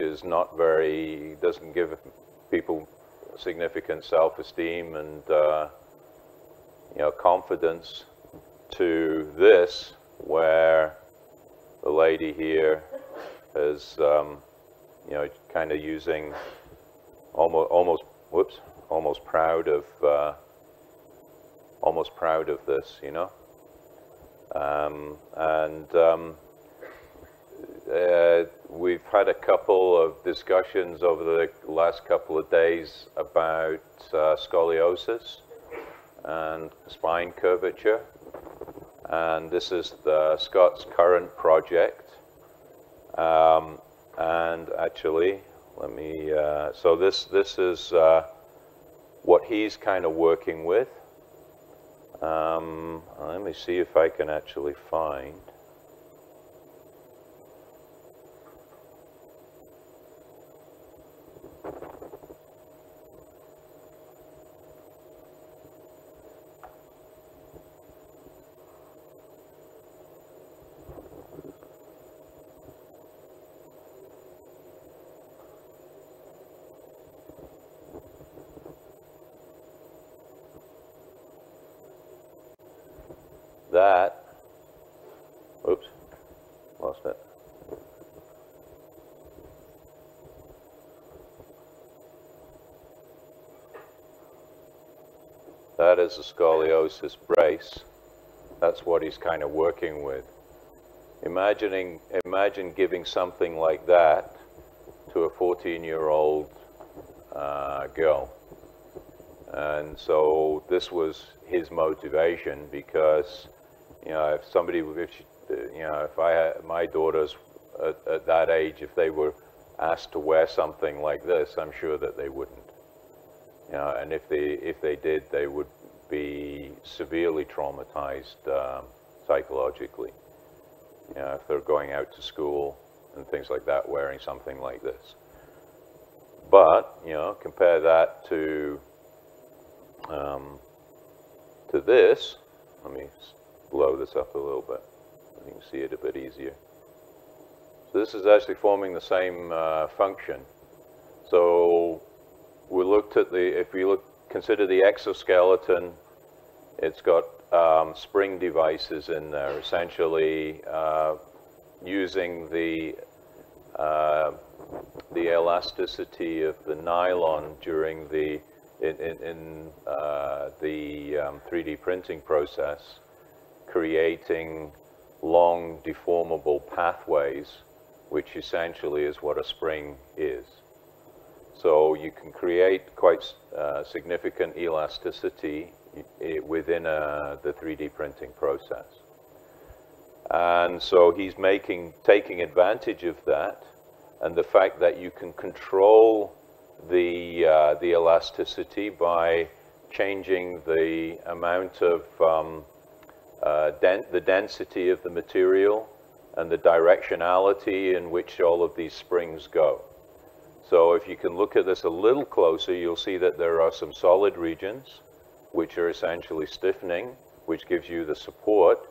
is not very, doesn't give people significant self-esteem and, uh, you know, confidence to this, where the lady here is, um, you know, kind of using almost, almost, whoops, almost proud of, uh, almost proud of this, you know. Um, and um, uh, we've had a couple of discussions over the last couple of days about uh, scoliosis and spine curvature. And this is the Scott's current project. Um, and actually, let me, uh, so this, this is uh, what he's kind of working with. Um, let me see if I can actually find. that, oops, lost it. A scoliosis brace. That's what he's kind of working with. Imagining, imagine giving something like that to a 14-year-old uh, girl. And so this was his motivation because you know, if somebody, if she, you know, if I had my daughters at, at, that age, if they were asked to wear something like this, I'm sure that they wouldn't. You know, and if they if they did, they would be severely traumatized um, psychologically. You know, if they're going out to school and things like that, wearing something like this. But you know, compare that to um, to this. Let me blow this up a little bit. You can see it a bit easier. So this is actually forming the same uh, function. So we looked at the, if we look, consider the exoskeleton, it's got um, spring devices in there, essentially uh, using the uh, the elasticity of the nylon during the in, in, in uh, the um, 3D printing process creating long deformable pathways, which essentially is what a spring is. So you can create quite uh, significant elasticity within uh, the 3D printing process. And so he's making, taking advantage of that and the fact that you can control the, uh, the elasticity by changing the amount of um, uh, the density of the material and the directionality in which all of these springs go. So if you can look at this a little closer, you'll see that there are some solid regions, which are essentially stiffening, which gives you the support,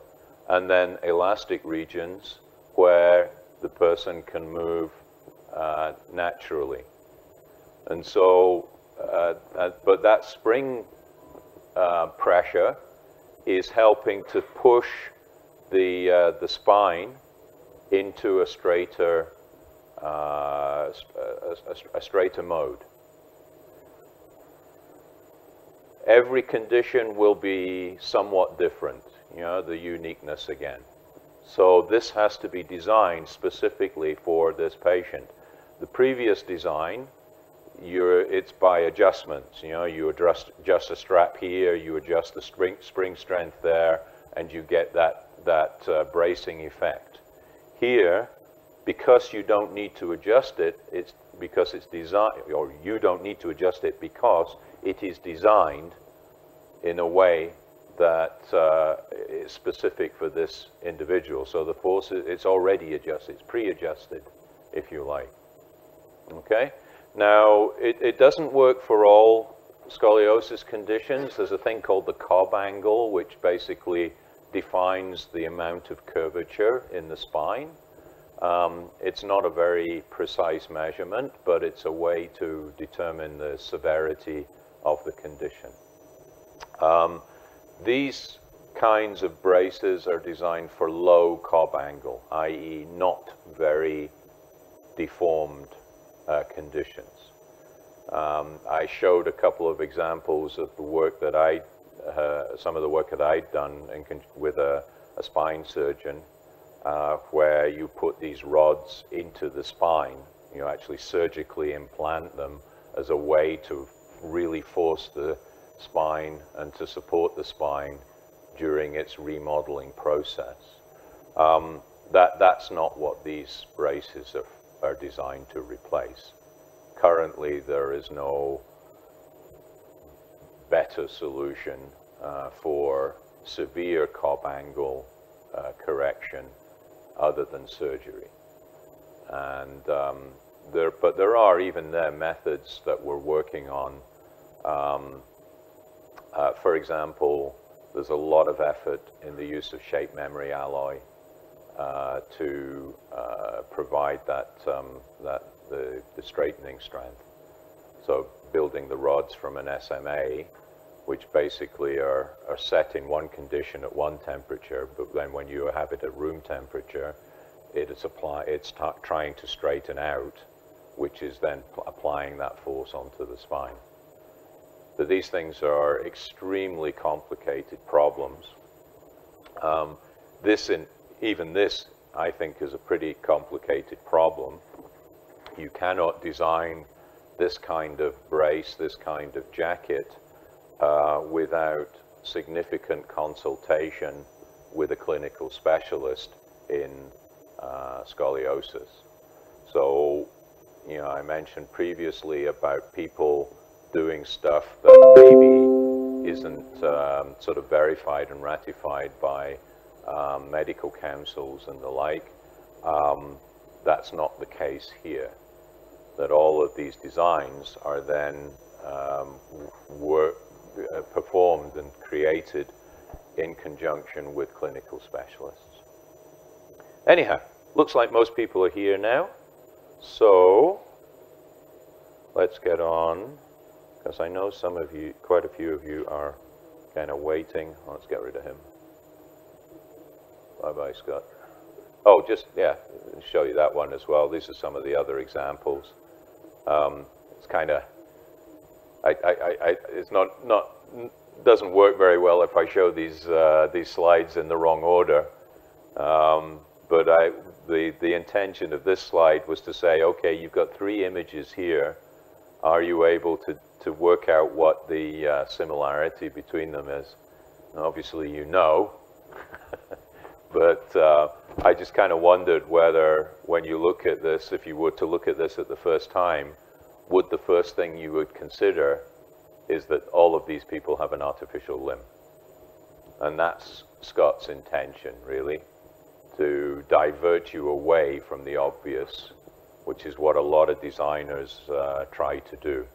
and then elastic regions where the person can move uh, naturally. And so, uh, uh but that spring uh, pressure is helping to push the, uh, the spine into a straighter, a, a, a straighter mode. Every condition will be somewhat different, you know, the uniqueness again. So this has to be designed specifically for this patient. The previous design it's by adjustments. You know, you adjust, adjust a strap here, you adjust the spring, spring strength there, and you get that, that uh, bracing effect. Here, because you don't need to adjust it, it's because it's designed, or you don't need to adjust it because it is designed in a way that uh, is specific for this individual. So the force, it's already adjusted, it's pre-adjusted, if you like. Okay? Now, it, it doesn't work for all scoliosis conditions. There's a thing called the Cobb angle, which basically defines the amount of curvature in the spine. Um, it's not a very precise measurement, but it's a way to determine the severity of the condition. Um, these kinds of braces are designed for low Cobb angle, i.e. not very deformed uh, conditions. Um, I showed a couple of examples of the work that I, uh, some of the work that I'd done with a, a, spine surgeon, uh, where you put these rods into the spine. You actually surgically implant them as a way to really force the spine and to support the spine during its remodeling process. Um, that, that's not what these braces are, are designed to replace. Currently, there is no better solution uh, for severe Cobb angle uh, correction other than surgery. And um, there, but there are even there methods that we're working on. Um, uh, for example, there's a lot of effort in the use of shape memory alloy uh, to uh, provide that, um, that the, the straightening strength. So building the rods from an SMA, which basically are, are set in one condition at one temperature, but then when you have it at room temperature, it is apply, it's trying to straighten out, which is then applying that force onto the spine. But these things are extremely complicated problems. Um, this, in, even this, I think, is a pretty complicated problem. You cannot design this kind of brace, this kind of jacket, uh, without significant consultation with a clinical specialist in uh, scoliosis. So, you know, I mentioned previously about people doing stuff that maybe isn't um, sort of verified and ratified by um, medical councils and the like. Um, that's not the case here. That all of these designs are then um, uh, performed and created in conjunction with clinical specialists. Anyhow, looks like most people are here now. So let's get on, because I know some of you, quite a few of you are kind of waiting. Let's get rid of him. Bye-bye, Scott. Oh, just, yeah, show you that one as well. These are some of the other examples. Um, it's kind of, I, I, I, it's not, not, doesn't work very well if I show these, uh, these slides in the wrong order. Um, but I, the, the intention of this slide was to say, okay, you've got three images here. Are you able to, to work out what the uh, similarity between them is? And obviously you know. But uh, I just kind of wondered whether, when you look at this, if you were to look at this at the first time, would the first thing you would consider is that all of these people have an artificial limb? And that's Scott's intention, really, to divert you away from the obvious, which is what a lot of designers uh, try to do,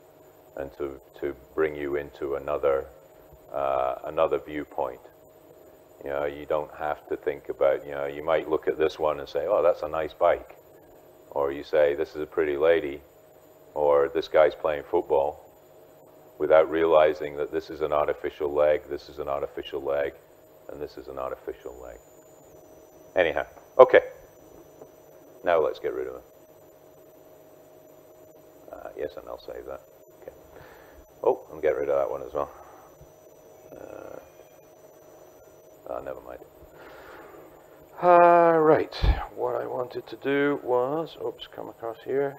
and to, to bring you into another, uh, another viewpoint. You know, you don't have to think about, you know, you might look at this one and say, oh, that's a nice bike. Or you say, this is a pretty lady. Or this guy's playing football without realizing that this is an artificial leg, this is an artificial leg, and this is an artificial leg. Anyhow, okay. Now let's get rid of it. Uh, yes, and I'll save that. Okay. Oh, I'm getting rid of that one as well. Uh, uh, never mind. Uh, right, what I wanted to do was, oops, come across here.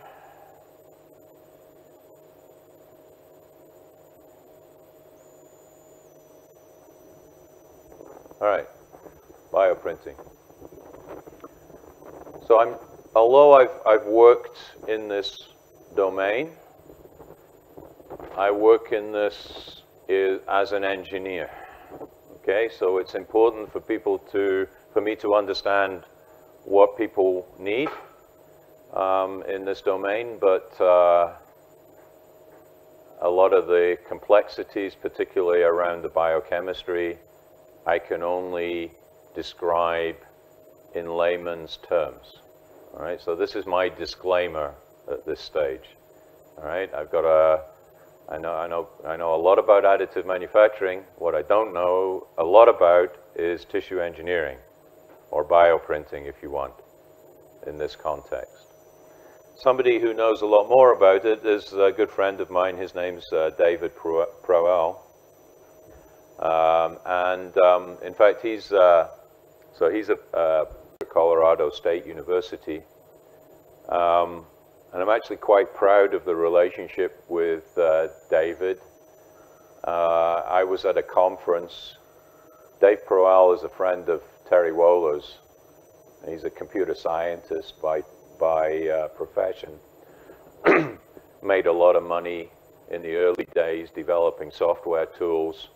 All right, bioprinting. So I'm, although I've, I've worked in this domain, I work in this is, as an engineer. Okay, so it's important for people to, for me to understand what people need um, in this domain, but uh, a lot of the complexities, particularly around the biochemistry, I can only describe in layman's terms. All right, so this is my disclaimer at this stage. All right, I've got a, I know, I know, I know a lot about additive manufacturing. What I don't know a lot about is tissue engineering, or bioprinting if you want, in this context. Somebody who knows a lot more about it is a good friend of mine. His name's uh, David Prawel. Um, and um, in fact, he's, uh, so he's a, uh, Colorado State University. Um, and I'm actually quite proud of the relationship with uh, David. Uh, I was at a conference. Dave Prawel is a friend of Terry Wohlers. He's a computer scientist by, by uh, profession. Made a lot of money in the early days developing software tools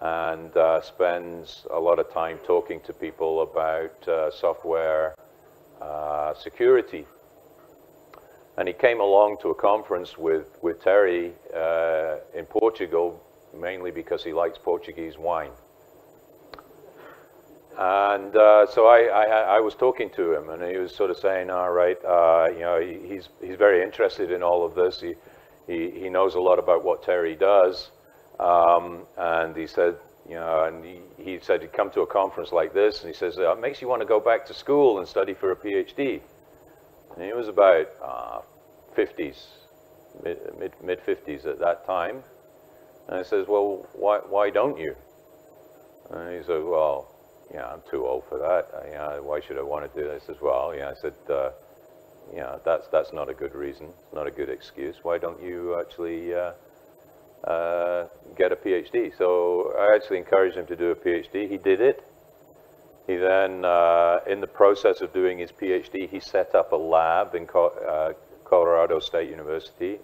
and uh, spends a lot of time talking to people about uh, software uh, security. And he came along to a conference with, with Terry uh, in Portugal, mainly because he likes Portuguese wine. And uh, so I, I, I, was talking to him, and he was sort of saying, "All right, uh, you know, he's he's very interested in all of this. He, he he knows a lot about what Terry does, um, and he said, you know, and he, he said he'd come to a conference like this, and he says, uh, it makes you want to go back to school and study for a PhD. And he was about uh, 50s, mid, mid, mid 50s at that time. And I says, well, why, why don't you? And he said, well, yeah, I'm too old for that. Uh, yeah, why should I want to do this as well? Yeah, I said, uh, yeah, that's, that's not a good reason. It's not a good excuse. Why don't you actually uh, uh, get a PhD. So I actually encouraged him to do a PhD. He did it. He then, uh, in the process of doing his PhD, he set up a lab in Co uh, Colorado State University.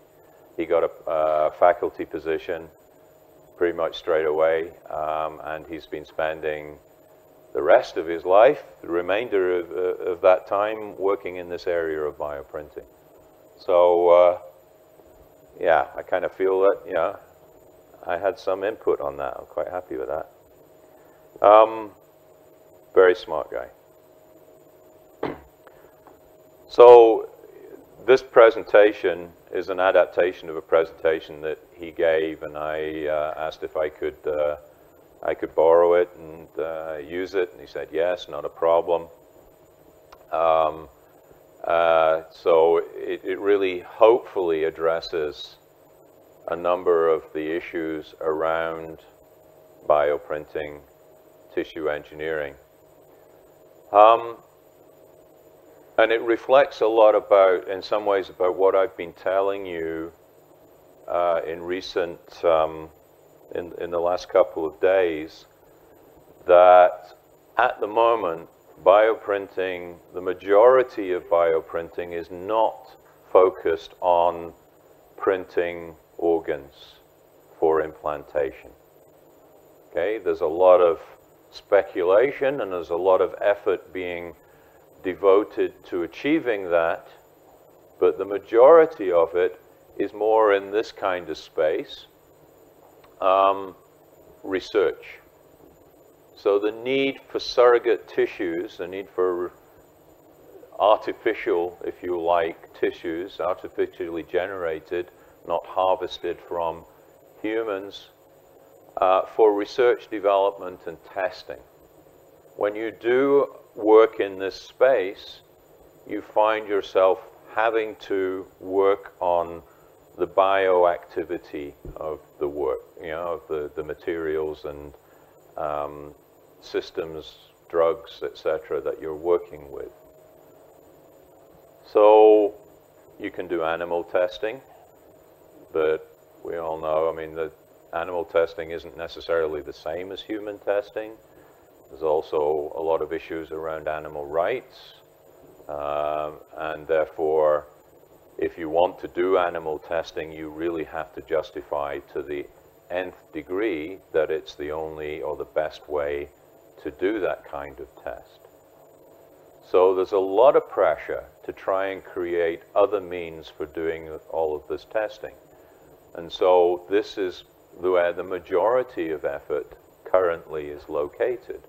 He got a uh, faculty position pretty much straight away, um, and he's been spending the rest of his life, the remainder of, uh, of that time, working in this area of bioprinting. So, uh, yeah, I kind of feel that, you know, I had some input on that. I'm quite happy with that. Um, very smart guy. so this presentation is an adaptation of a presentation that he gave, and I uh, asked if I could uh, I could borrow it and uh, use it, and he said yes, not a problem. Um, uh, so it, it really hopefully addresses a number of the issues around bioprinting, tissue engineering. Um, and it reflects a lot about, in some ways, about what I've been telling you uh, in recent, um, in, in the last couple of days, that at the moment, bioprinting, the majority of bioprinting is not focused on printing organs for implantation. Okay, there's a lot of speculation and there's a lot of effort being devoted to achieving that, but the majority of it is more in this kind of space, um, research. So the need for surrogate tissues, the need for artificial, if you like, tissues, artificially generated, not harvested from humans, uh, for research development and testing. When you do work in this space, you find yourself having to work on the bioactivity of the work, you know, of the, the materials and um, systems, drugs, etc., that you're working with. So you can do animal testing but we all know, I mean, the animal testing isn't necessarily the same as human testing. There's also a lot of issues around animal rights, um, and therefore, if you want to do animal testing, you really have to justify to the nth degree that it's the only or the best way to do that kind of test. So there's a lot of pressure to try and create other means for doing all of this testing. And so this is where the majority of effort currently is located.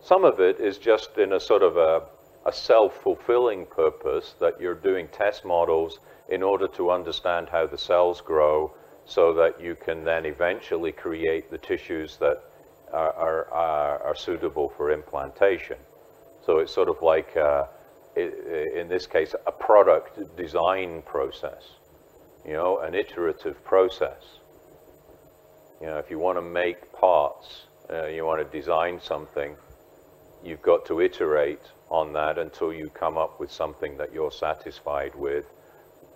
Some of it is just in a sort of a a self-fulfilling purpose that you're doing test models in order to understand how the cells grow so that you can then eventually create the tissues that are, are, are, suitable for implantation. So it's sort of like, uh, in this case, a product design process, you know, an iterative process. You know, if you want to make parts, uh, you want to design something, you've got to iterate on that until you come up with something that you're satisfied with,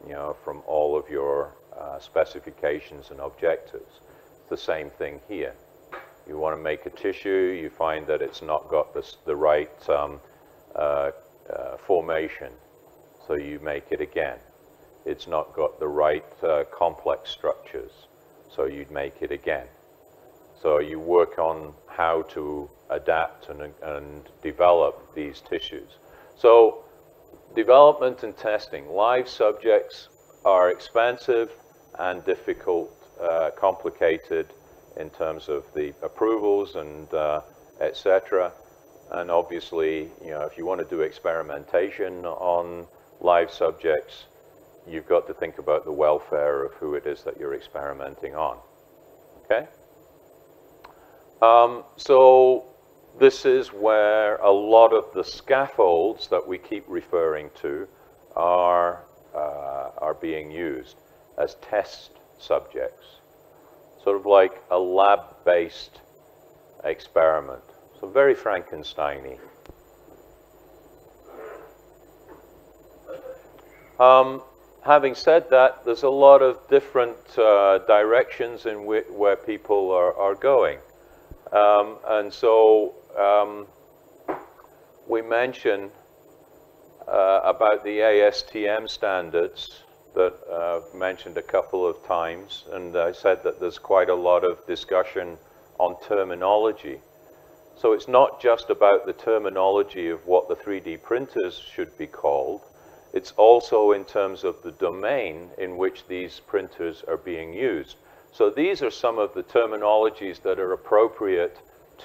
you know, from all of your uh, specifications and objectives. It's the same thing here. You want to make a tissue, you find that it's not got this, the right um, uh, uh, formation, so you make it again. It's not got the right uh, complex structures, so you'd make it again. So you work on how to adapt and, and develop these tissues. So development and testing. Live subjects are expensive and difficult, uh, complicated in terms of the approvals and uh, etc. And obviously, you know, if you want to do experimentation on live subjects, you've got to think about the welfare of who it is that you're experimenting on. Okay? Um, so this is where a lot of the scaffolds that we keep referring to are, uh, are being used as test subjects, sort of like a lab-based experiment. So very Frankenstein-y. Um, having said that, there's a lot of different uh, directions in where people are, are going. Um, and so um, we mentioned uh, about the ASTM standards that uh, I've mentioned a couple of times, and I said that there's quite a lot of discussion on terminology. So it's not just about the terminology of what the 3D printers should be called, it's also in terms of the domain in which these printers are being used. So these are some of the terminologies that are appropriate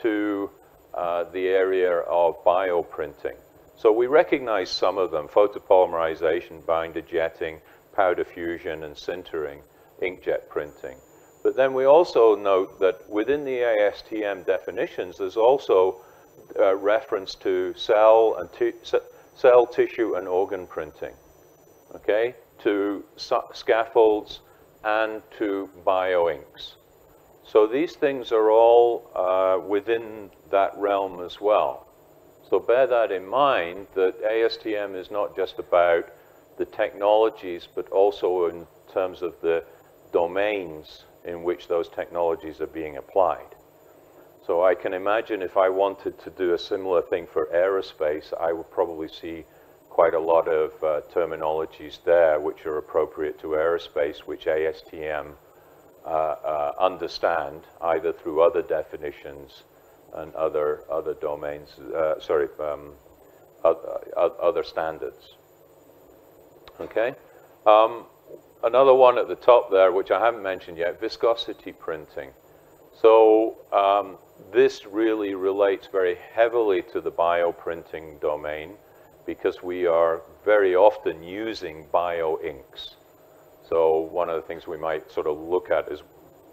to uh, the area of bioprinting. So we recognize some of them, photopolymerization, binder jetting, powder fusion, and sintering, inkjet printing. But then we also note that within the ASTM definitions, there's also a reference to cell and cell tissue and organ printing, okay, to scaffolds, and to bioinks. So these things are all uh, within that realm as well. So bear that in mind that ASTM is not just about the technologies, but also in terms of the domains in which those technologies are being applied. So I can imagine if I wanted to do a similar thing for aerospace, I would probably see quite a lot of uh, terminologies there which are appropriate to aerospace, which ASTM uh, uh, understand either through other definitions and other other domains, uh, sorry, um, other standards. Okay. Um, another one at the top there, which I haven't mentioned yet, viscosity printing. So um, this really relates very heavily to the bioprinting domain because we are very often using bio-inks. So one of the things we might sort of look at is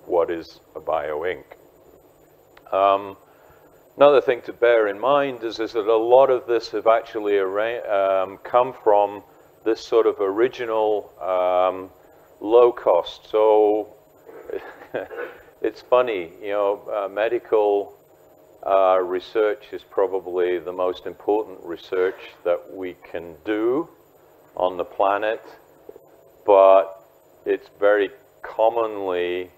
what is a bio-ink? Um, another thing to bear in mind is, is, that a lot of this have actually um, come from this sort of original um, low cost. So it's funny, you know, uh, medical uh, research is probably the most important research that we can do on the planet, but it's very commonly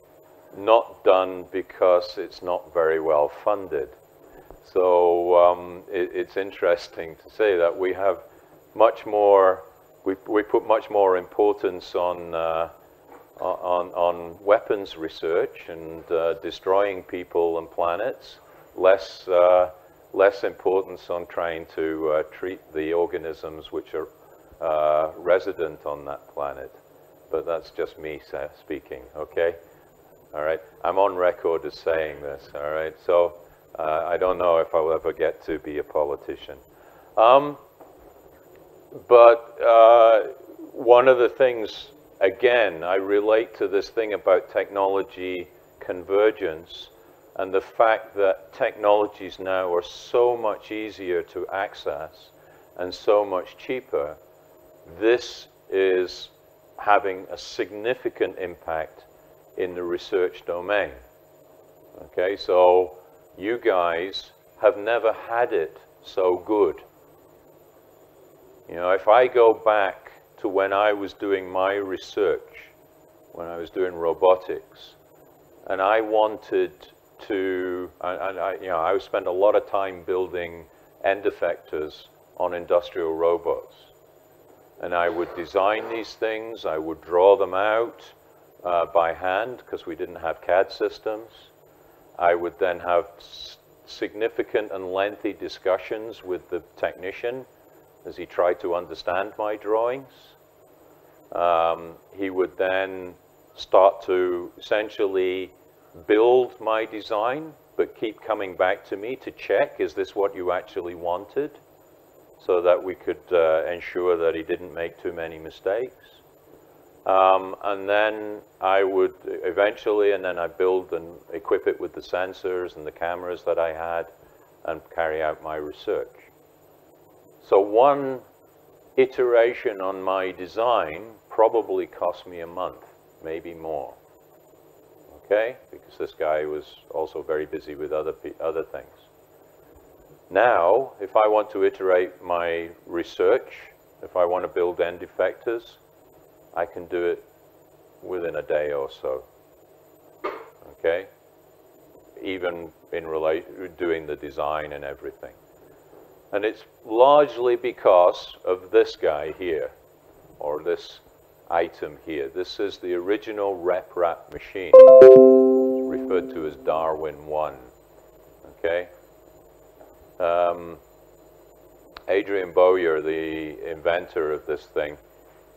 not done because it's not very well funded. So um, it, it's interesting to say that we have much more, we, we put much more importance on, uh, on, on weapons research and uh, destroying people and planets less, uh, less importance on trying to uh, treat the organisms which are uh, resident on that planet. But that's just me speaking, okay? All right, I'm on record as saying this, all right? So uh, I don't know if I'll ever get to be a politician. Um, but uh, one of the things, again, I relate to this thing about technology convergence and the fact that technologies now are so much easier to access and so much cheaper. This is having a significant impact in the research domain. Okay, so you guys have never had it so good. You know, if I go back to when I was doing my research, when I was doing robotics, and I wanted to, and I, you know, I spent a lot of time building end effectors on industrial robots. And I would design these things, I would draw them out uh, by hand because we didn't have CAD systems. I would then have significant and lengthy discussions with the technician as he tried to understand my drawings. Um, he would then start to essentially build my design, but keep coming back to me to check, is this what you actually wanted? So that we could uh, ensure that he didn't make too many mistakes. Um, and then I would eventually, and then I build and equip it with the sensors and the cameras that I had and carry out my research. So one iteration on my design probably cost me a month, maybe more. Okay? Because this guy was also very busy with other, other things. Now, if I want to iterate my research, if I want to build end effectors, I can do it within a day or so. Okay? Even in doing the design and everything. And it's largely because of this guy here, or this item here. This is the original RepRap machine, referred to as Darwin 1. Okay? Um, Adrian Bowyer, the inventor of this thing,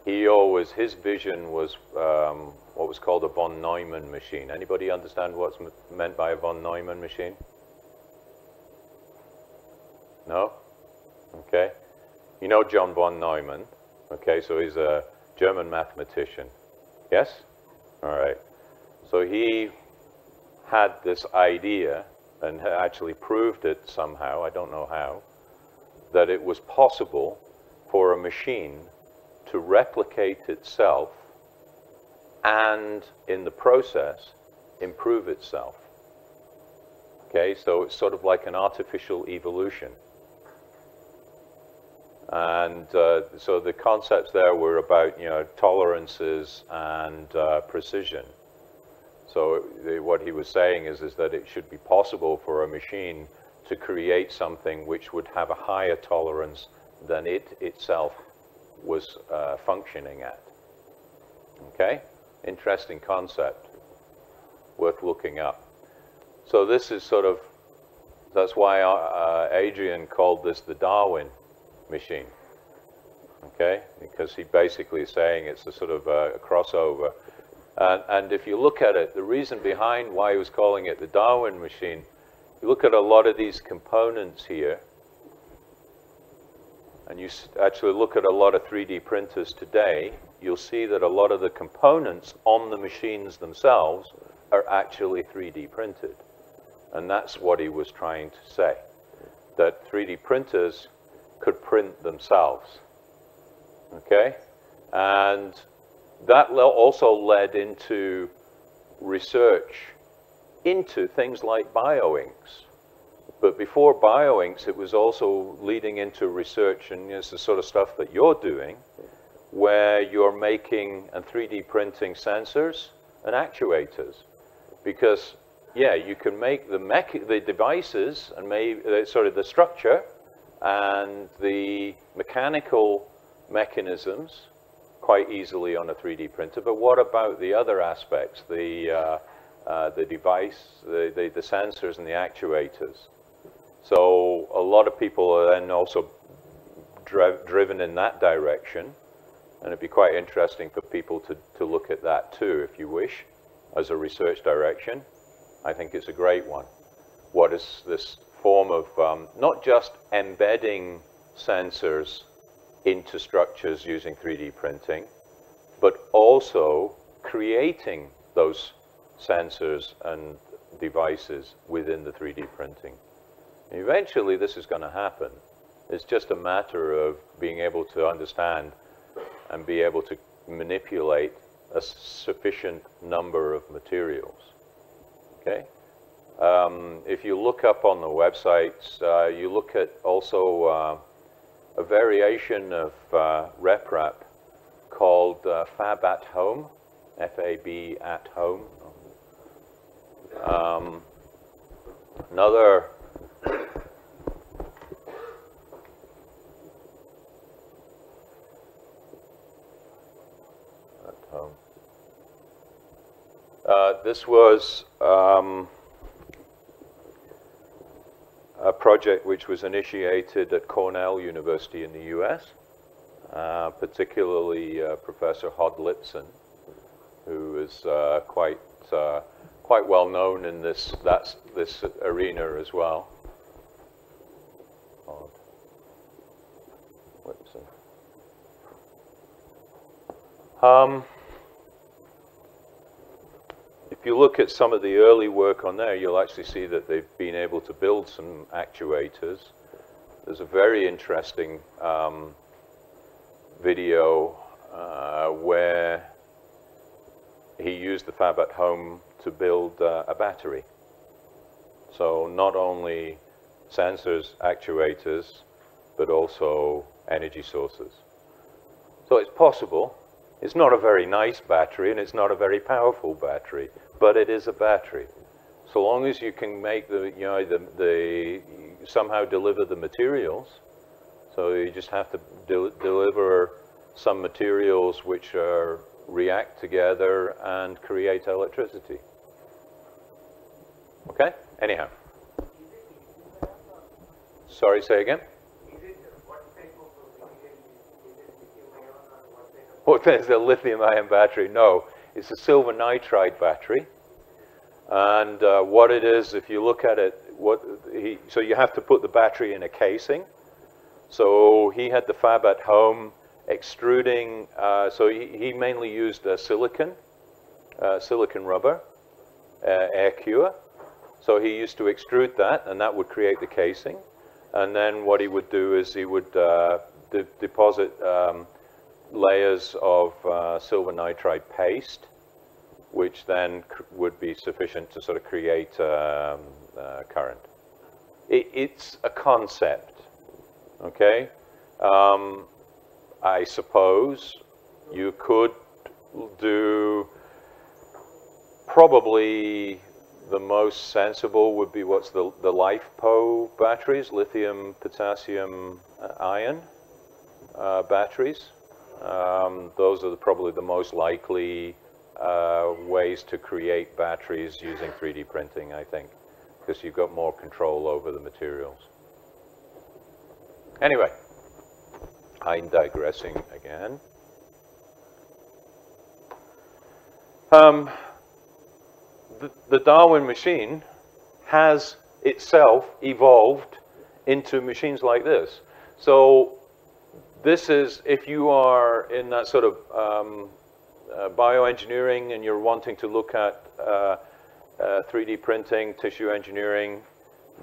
he always, his vision was um, what was called a von Neumann machine. Anybody understand what's meant by a von Neumann machine? No? Okay. You know John von Neumann. Okay, so he's a German mathematician. Yes? All right. So he had this idea and actually proved it somehow, I don't know how, that it was possible for a machine to replicate itself and in the process improve itself. Okay, so it's sort of like an artificial evolution. And uh, so the concepts there were about, you know, tolerances and uh, precision. So what he was saying is, is that it should be possible for a machine to create something which would have a higher tolerance than it itself was uh, functioning at. Okay? Interesting concept. Worth looking up. So this is sort of, that's why uh, Adrian called this the Darwin machine. Okay? Because he basically is saying it's a sort of a, a crossover. And, and if you look at it, the reason behind why he was calling it the Darwin machine, you look at a lot of these components here, and you actually look at a lot of 3D printers today, you'll see that a lot of the components on the machines themselves are actually 3D printed. And that's what he was trying to say, that 3D printers could print themselves. Okay? And that also led into research into things like bioinks. But before bioinks, it was also leading into research, and it's the sort of stuff that you're doing, where you're making and 3D printing sensors and actuators. Because, yeah, you can make the, mech the devices and maybe, uh, sorry, the structure and the mechanical mechanisms quite easily on a 3D printer, but what about the other aspects, the, uh, uh, the device, the, the, the, sensors and the actuators? So a lot of people are then also dri driven in that direction, and it'd be quite interesting for people to, to look at that too, if you wish, as a research direction. I think it's a great one. What is this form of um, not just embedding sensors into structures using 3D printing, but also creating those sensors and devices within the 3D printing. Eventually, this is going to happen. It's just a matter of being able to understand and be able to manipulate a sufficient number of materials. Okay? Um, if you look up on the websites, uh, you look at also uh, a variation of uh, RepRap called uh, Fab at Home, F-A-B at Home. Um, another Uh, this was um, a project which was initiated at Cornell University in the US, uh, particularly uh, Professor Hod Lipson, who is uh, quite, uh, quite well known in this, that's, this arena as well. Um, if you look at some of the early work on there, you'll actually see that they've been able to build some actuators. There's a very interesting um, video uh, where he used the fab at home to build uh, a battery. So not only sensors, actuators, but also energy sources. So it's possible. It's not a very nice battery and it's not a very powerful battery, but it is a battery. So long as you can make the, you know, the, the somehow deliver the materials, so you just have to de deliver some materials which are, react together and create electricity. Okay? Anyhow. Sorry, say again? What is a lithium ion battery? No, it's a silver nitride battery. And uh, what it is, if you look at it, what he, so you have to put the battery in a casing. So he had the fab at home extruding, uh, so he, he, mainly used uh, silicon, uh, silicon rubber, uh, air cure. So he used to extrude that, and that would create the casing. And then what he would do is he would uh, de deposit um, layers of silver nitride paste which then would be sufficient to sort of create um, uh, current. It, it's a concept, okay? Um, I suppose you could do probably the most sensible would be what's the, the LiFePO batteries, lithium, potassium, uh, ion uh, batteries. Um, those are the, probably the most likely uh, ways to create batteries using 3D printing, I think, because you've got more control over the materials. Anyway, I'm digressing again. Um, the, the Darwin machine has itself evolved into machines like this. So this is, if you are in that sort of um, uh, bioengineering and you're wanting to look at uh, 3D uh, printing, tissue engineering,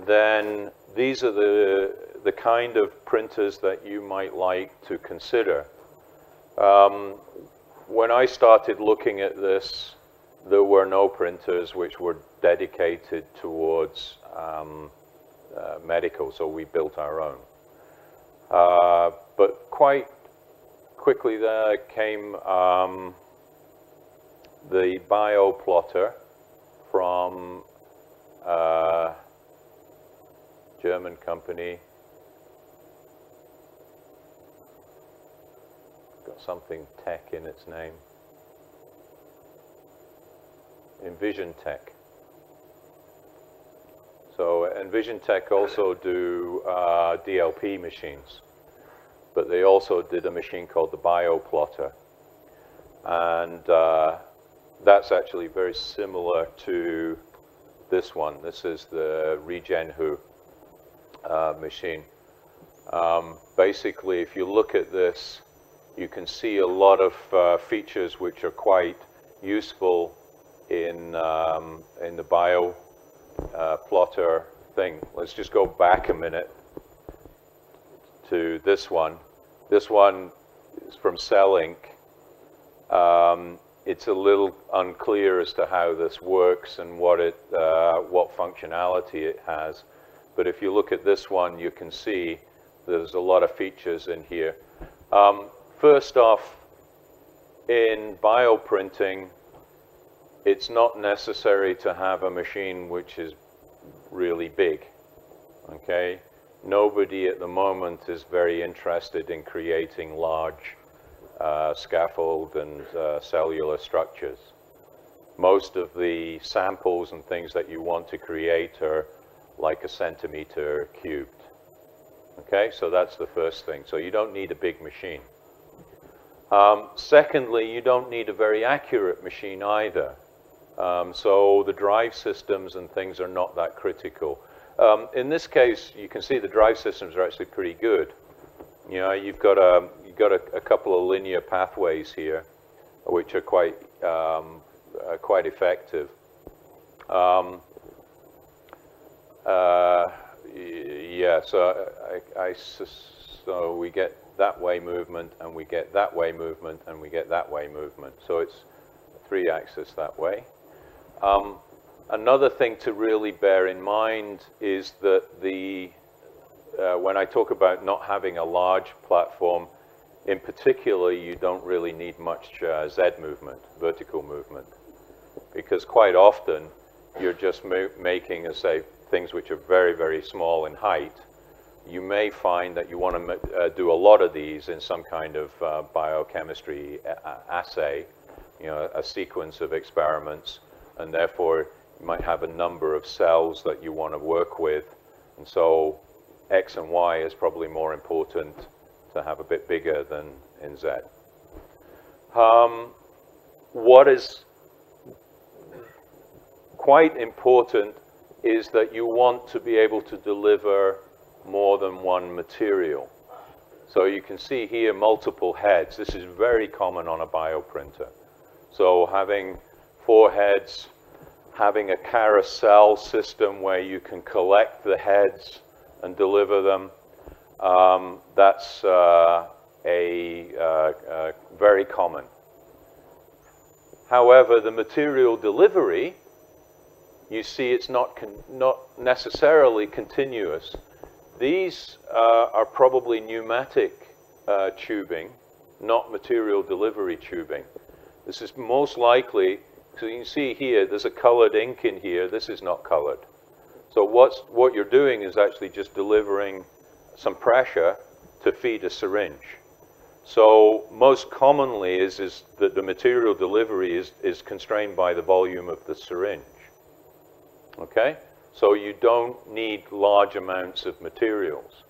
then these are the, the kind of printers that you might like to consider. Um, when I started looking at this, there were no printers which were dedicated towards um, uh, medical, so we built our own. Uh, but quite quickly there came um, the bioplotter from a uh, German company. Got something tech in its name. Envision Tech. So EnvisionTEC also do uh, DLP machines, but they also did a machine called the bioplotter. And uh, that's actually very similar to this one. This is the RegenHu uh, machine. Um, basically, if you look at this, you can see a lot of uh, features which are quite useful in, um, in the bio uh, plotter thing. Let's just go back a minute to this one. This one is from CellInk. Um, it's a little unclear as to how this works and what it, uh, what functionality it has. But if you look at this one, you can see there's a lot of features in here. Um, first off, in bioprinting, it's not necessary to have a machine which is really big, okay? Nobody at the moment is very interested in creating large uh, scaffold and uh, cellular structures. Most of the samples and things that you want to create are like a centimeter cubed. Okay, so that's the first thing. So you don't need a big machine. Um, secondly, you don't need a very accurate machine either. Um, so the drive systems and things are not that critical. Um, in this case, you can see the drive systems are actually pretty good. You know, you've got a, you've got a, a couple of linear pathways here, which are quite, um, uh, quite effective. Um, uh, yeah, so I, I, so we get that way movement, and we get that way movement, and we get that way movement. So it's three axis that way. Um, another thing to really bear in mind is that the, uh, when I talk about not having a large platform, in particular, you don't really need much uh, Z movement, vertical movement, because quite often you're just making, as say, things which are very, very small in height. You may find that you want to uh, do a lot of these in some kind of uh, biochemistry uh, assay, you know, a sequence of experiments and therefore you might have a number of cells that you want to work with. And so X and Y is probably more important to have a bit bigger than in Z. Um, what is quite important is that you want to be able to deliver more than one material. So you can see here multiple heads. This is very common on a bioprinter. So having four heads, having a carousel system where you can collect the heads and deliver them. Um, that's uh, a, uh, uh, very common. However, the material delivery, you see it's not, not necessarily continuous. These uh, are probably pneumatic tubing, not material delivery tubing. This is most likely so you can see here, there's a colored ink in here. This is not colored. So what's, what you're doing is actually just delivering some pressure to feed a syringe. So most commonly is, is that the material delivery is, is constrained by the volume of the syringe. Okay? So you don't need large amounts of materials.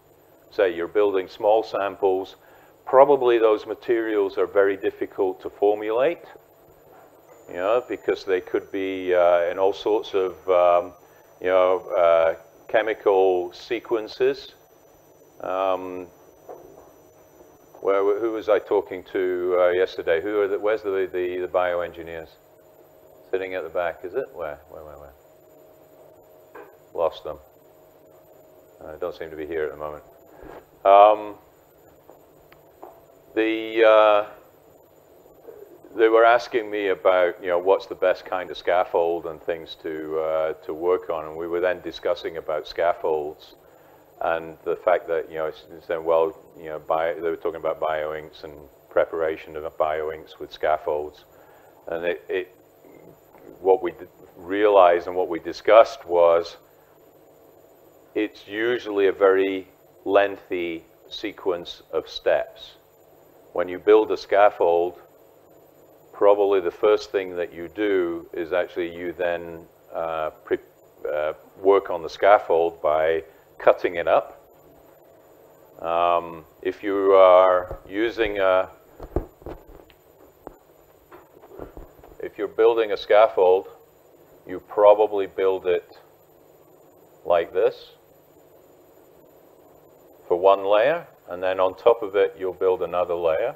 Say you're building small samples, probably those materials are very difficult to formulate you know, because they could be uh, in all sorts of, um, you know, uh, chemical sequences. Um, where, who was I talking to uh, yesterday? Who are the, where's the, the, the bioengineers? Sitting at the back, is it? Where, where, where, where? Lost them. Uh, don't seem to be here at the moment. Um, the, uh, they were asking me about, you know, what's the best kind of scaffold and things to, uh, to work on. And we were then discussing about scaffolds and the fact that, you know, saying, well, you know, bio, they were talking about bioinks and preparation of bioinks with scaffolds. And it, it what we realized and what we discussed was it's usually a very lengthy sequence of steps. When you build a scaffold, probably the first thing that you do is actually you then uh, uh, work on the scaffold by cutting it up. Um, if you are using a, if you're building a scaffold, you probably build it like this for one layer, and then on top of it, you'll build another layer.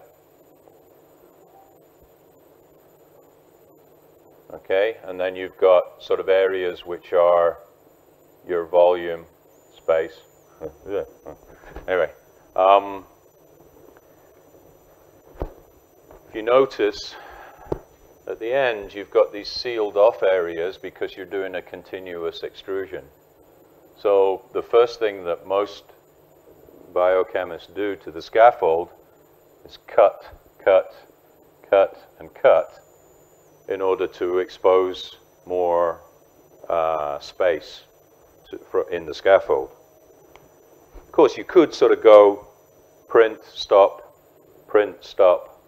Okay, and then you've got sort of areas which are your volume space. anyway, um, if you notice, at the end, you've got these sealed off areas because you're doing a continuous extrusion. So the first thing that most biochemists do to the scaffold is cut, cut, cut, and cut in order to expose more uh, space to, for, in the scaffold. Of course, you could sort of go print, stop, print, stop,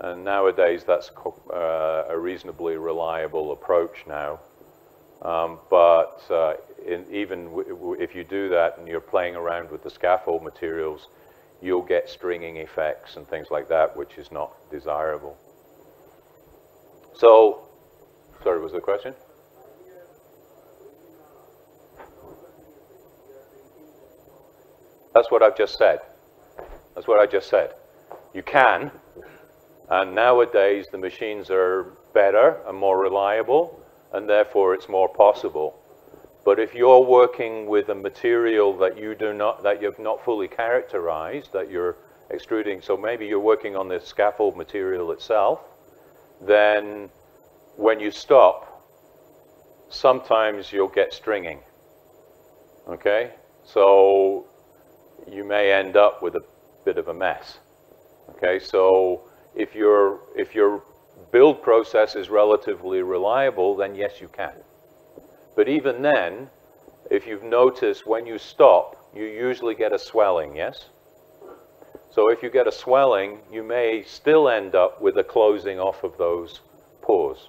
and nowadays that's uh, a reasonably reliable approach now. Um, but uh, in, even if you do that and you're playing around with the scaffold materials, you'll get stringing effects and things like that, which is not desirable. So, sorry, was the question? That's what I've just said. That's what I just said. You can, and nowadays the machines are better and more reliable, and therefore it's more possible. But if you're working with a material that you do not, that you've not fully characterized, that you're extruding, so maybe you're working on the scaffold material itself, then when you stop, sometimes you'll get stringing. Okay? So you may end up with a bit of a mess. Okay, so if your if your build process is relatively reliable, then yes, you can. But even then, if you've noticed when you stop, you usually get a swelling, yes? So if you get a swelling, you may still end up with a closing off of those pores.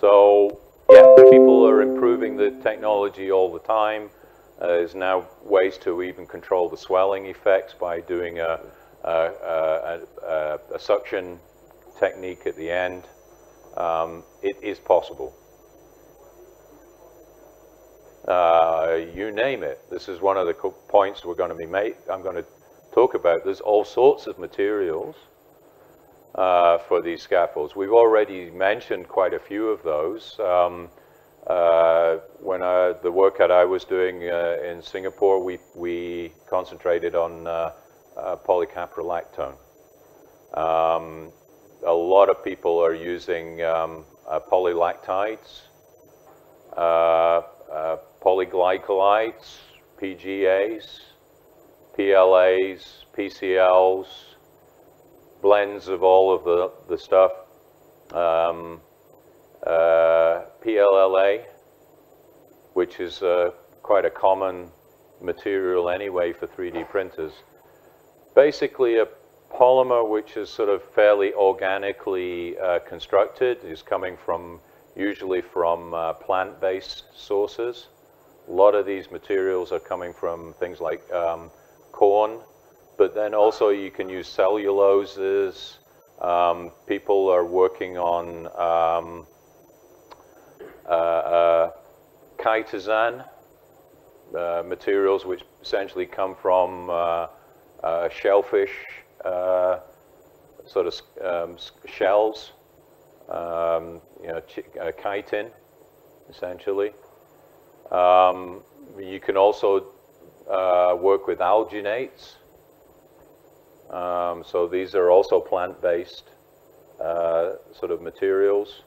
So yeah, people are improving the technology all the time. Uh, there's now ways to even control the swelling effects by doing a, a, a, a, suction technique at the end. Um, it is possible. Uh, you name it. This is one of the points we're going to be made. I'm going to talk about. There's all sorts of materials uh, for these scaffolds. We've already mentioned quite a few of those. Um, uh, when I, the work that I was doing uh, in Singapore, we, we concentrated on uh, uh, polycaprolactone. Um, a lot of people are using um, polylactides, polyglycolides, PGAs, PLAs, PCLs, blends of all of the, the stuff, um, uh, PLLA, which is uh, quite a common material anyway for 3D printers basically a polymer which is sort of fairly organically uh, constructed, is coming from usually from uh, plant-based sources. A lot of these materials are coming from things like um, corn, but then also you can use celluloses. Um, people are working on um, uh, uh chitosan uh, materials which essentially come from uh, uh, shellfish uh, sort of um, shells, um, you know, chitin, essentially. Um, you can also uh, work with alginates. Um, so these are also plant-based uh, sort of materials.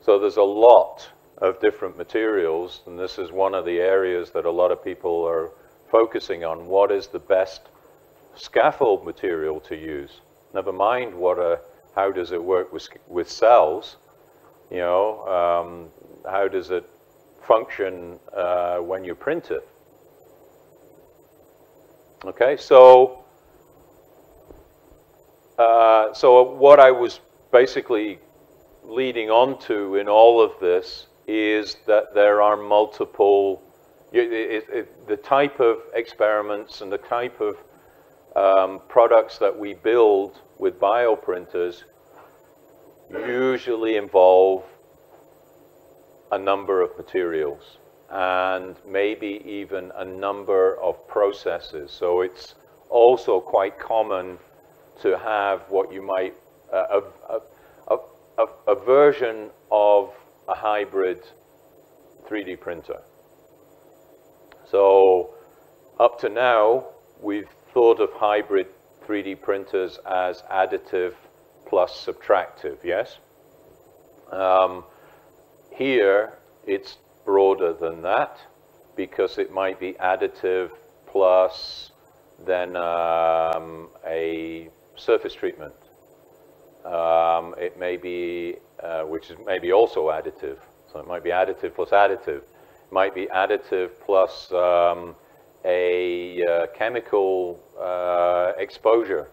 So there's a lot of different materials, and this is one of the areas that a lot of people are focusing on what is the best scaffold material to use. Never mind what a, how does it work with, with cells, you know, um, how does it function uh, when you print it. Okay, so, uh, so what I was basically leading on to in all of this is that there are multiple it, it, the type of experiments and the type of um, products that we build with bioprinters usually involve a number of materials. And maybe even a number of processes. So it's also quite common to have what you might, uh, a, a, a, a version of a hybrid 3D printer. So up to now, we've thought of hybrid 3D printers as additive plus subtractive, yes? Um, here, it's broader than that because it might be additive plus then um, a surface treatment. Um, it may be, uh, which is maybe also additive. So it might be additive plus additive. It might be additive plus um, a uh, chemical uh, exposure.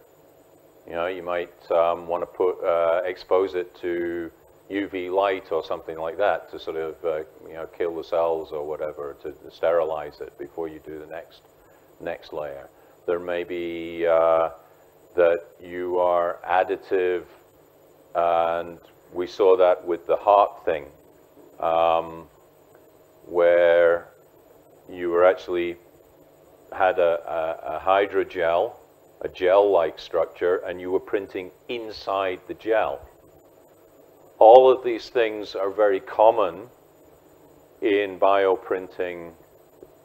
You know, you might um, want to put uh, expose it to UV light or something like that to sort of uh, you know kill the cells or whatever to, sterilize it before you do the next next layer. There may be uh, that you are additive, and we saw that with the heart thing, um, where you were actually had a, a, a hydrogel, a gel-like structure, and you were printing inside the gel. All of these things are very common in bioprinting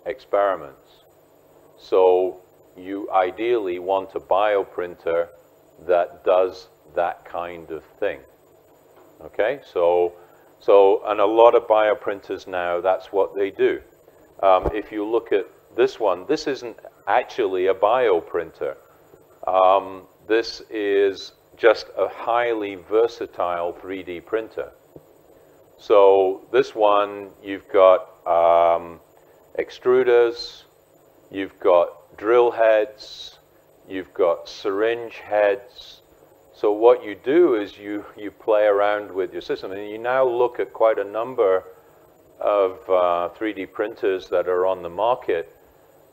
experiments. So you ideally want a bioprinter that does that kind of thing. Okay, so, so and a lot of bioprinters now, that's what they do. Um, if you look at this one, this isn't actually a bioprinter. Um, this is just a highly versatile 3D printer. So this one, you've got um, extruders, you've got drill heads, you've got syringe heads. So what you do is you, you play around with your system, and you now look at quite a number of uh, 3D printers that are on the market.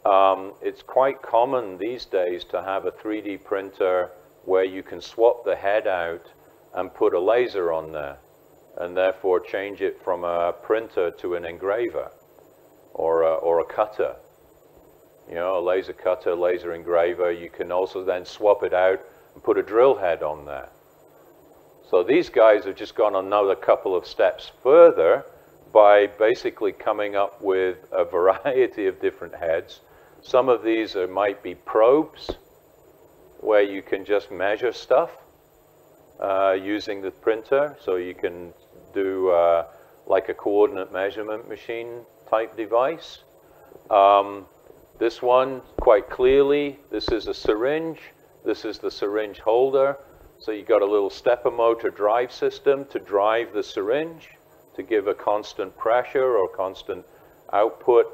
Um, it's quite common these days to have a 3D printer where you can swap the head out and put a laser on there and therefore change it from a printer to an engraver or a, or a cutter. You know, a laser cutter, laser engraver, you can also then swap it out and put a drill head on there. So these guys have just gone another couple of steps further by basically coming up with a variety of different heads. Some of these are, might be probes, where you can just measure stuff uh, using the printer. So you can do uh, like a coordinate measurement machine type device. Um, this one, quite clearly, this is a syringe. This is the syringe holder. So you've got a little stepper motor drive system to drive the syringe to give a constant pressure or constant output.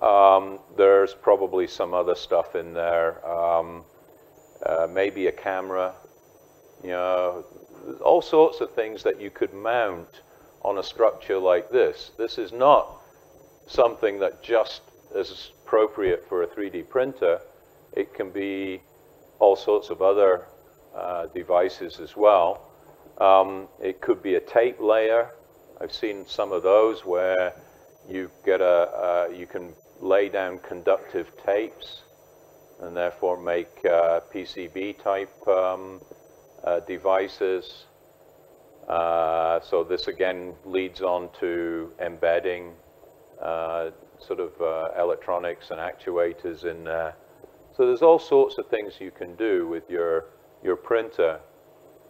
Um, there's probably some other stuff in there. Um, uh, maybe a camera, you know, all sorts of things that you could mount on a structure like this. This is not something that just is appropriate for a 3D printer. It can be all sorts of other uh, devices as well. Um, it could be a tape layer. I've seen some of those where you get a, uh, you can lay down conductive tapes and therefore make uh, PCB type um, uh, devices. Uh, so this again leads on to embedding uh, sort of uh, electronics and actuators in there. So there's all sorts of things you can do with your, your printer.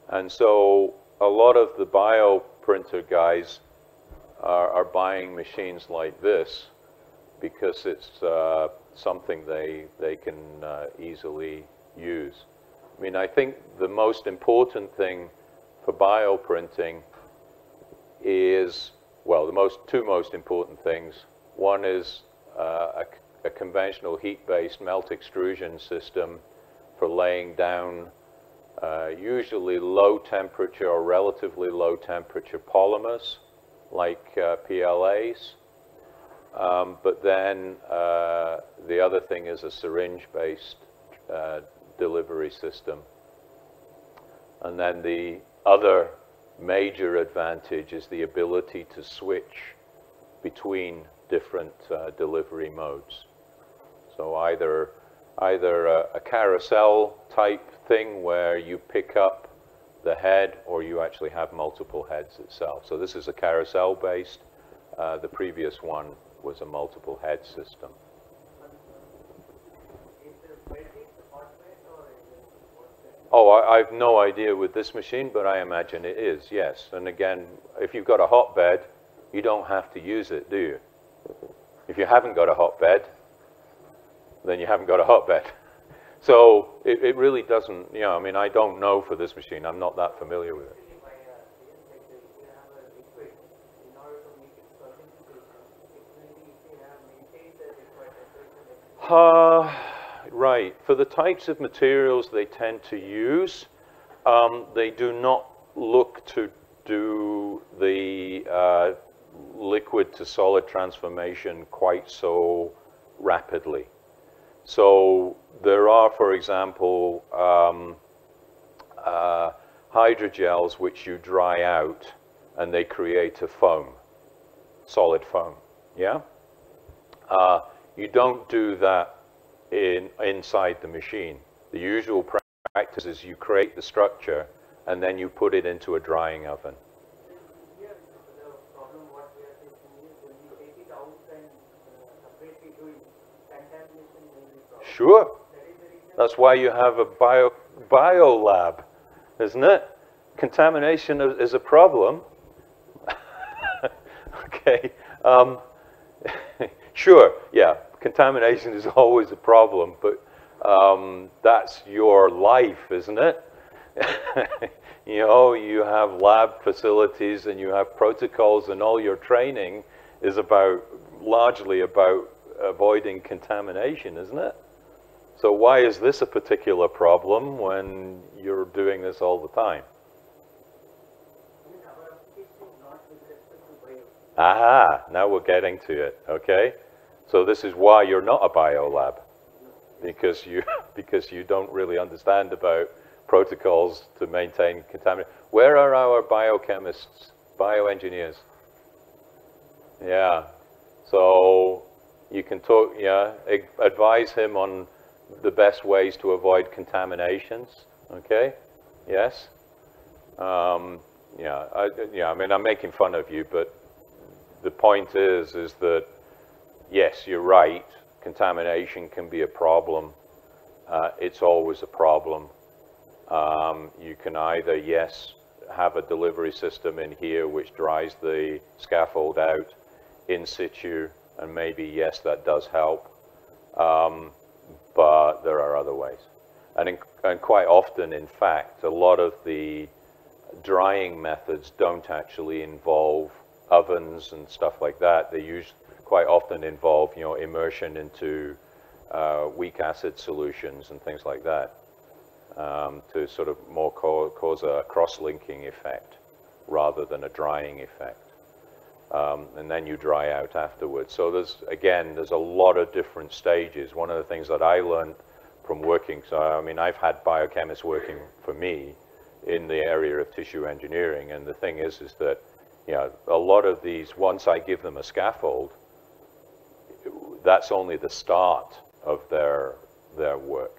And so a lot of the bio printer guys are, are buying machines like this because it's uh, something they, they can uh, easily use. I mean, I think the most important thing for bioprinting is, well, the most, two most important things. One is uh, a, a conventional heat-based melt extrusion system for laying down uh, usually low temperature or relatively low temperature polymers like uh, PLAs. Um, but then uh, the other thing is a syringe-based uh, delivery system. And then the other major advantage is the ability to switch between different uh, delivery modes. So either, either a, a carousel type thing where you pick up the head or you actually have multiple heads itself. So this is a carousel based. Uh, the previous one was a multiple head system. Oh, I, I, have no idea with this machine, but I imagine it is, yes. And again, if you've got a hotbed, you don't have to use it, do you? If you haven't got a hotbed, then you haven't got a hotbed. So it, it really doesn't, you know, I mean, I don't know for this machine. I'm not that familiar with it. Uh, right. For the types of materials they tend to use, um, they do not look to do the uh, liquid to solid transformation quite so rapidly. So there are, for example, um, uh, hydrogels which you dry out and they create a foam, solid foam, yeah? Uh, you don't do that in, inside the machine. The usual practice is you create the structure and then you put it into a drying oven. Sure. That's why you have a bio, bio lab, isn't it? Contamination is a problem. okay. Um, sure, yeah, contamination is always a problem, but um, that's your life, isn't it? you know, you have lab facilities and you have protocols and all your training is about, largely about avoiding contamination, isn't it? So why is this a particular problem when you're doing this all the time? Aha, now we're getting to it, okay? So this is why you're not a biolab, because you, because you don't really understand about protocols to maintain contamination. Where are our biochemists, bioengineers? Yeah, so you can talk, yeah, advise him on the best ways to avoid contaminations. Okay? Yes? Um, yeah, I, yeah, I mean, I'm making fun of you, but the point is, is that, yes, you're right, contamination can be a problem. Uh, it's always a problem. Um, you can either, yes, have a delivery system in here which dries the scaffold out in situ, and maybe, yes, that does help. Um, but there are other ways. And, in, and quite often, in fact, a lot of the drying methods don't actually involve ovens and stuff like that. They use quite often involve, you know, immersion into uh, weak acid solutions and things like that um, to sort of more co cause a cross-linking effect rather than a drying effect um, and then you dry out afterwards. So there's, again, there's a lot of different stages. One of the things that I learned from working, so I mean, I've had biochemists working for me in the area of tissue engineering, and the thing is, is that, you know, a lot of these, once I give them a scaffold, that's only the start of their, their work.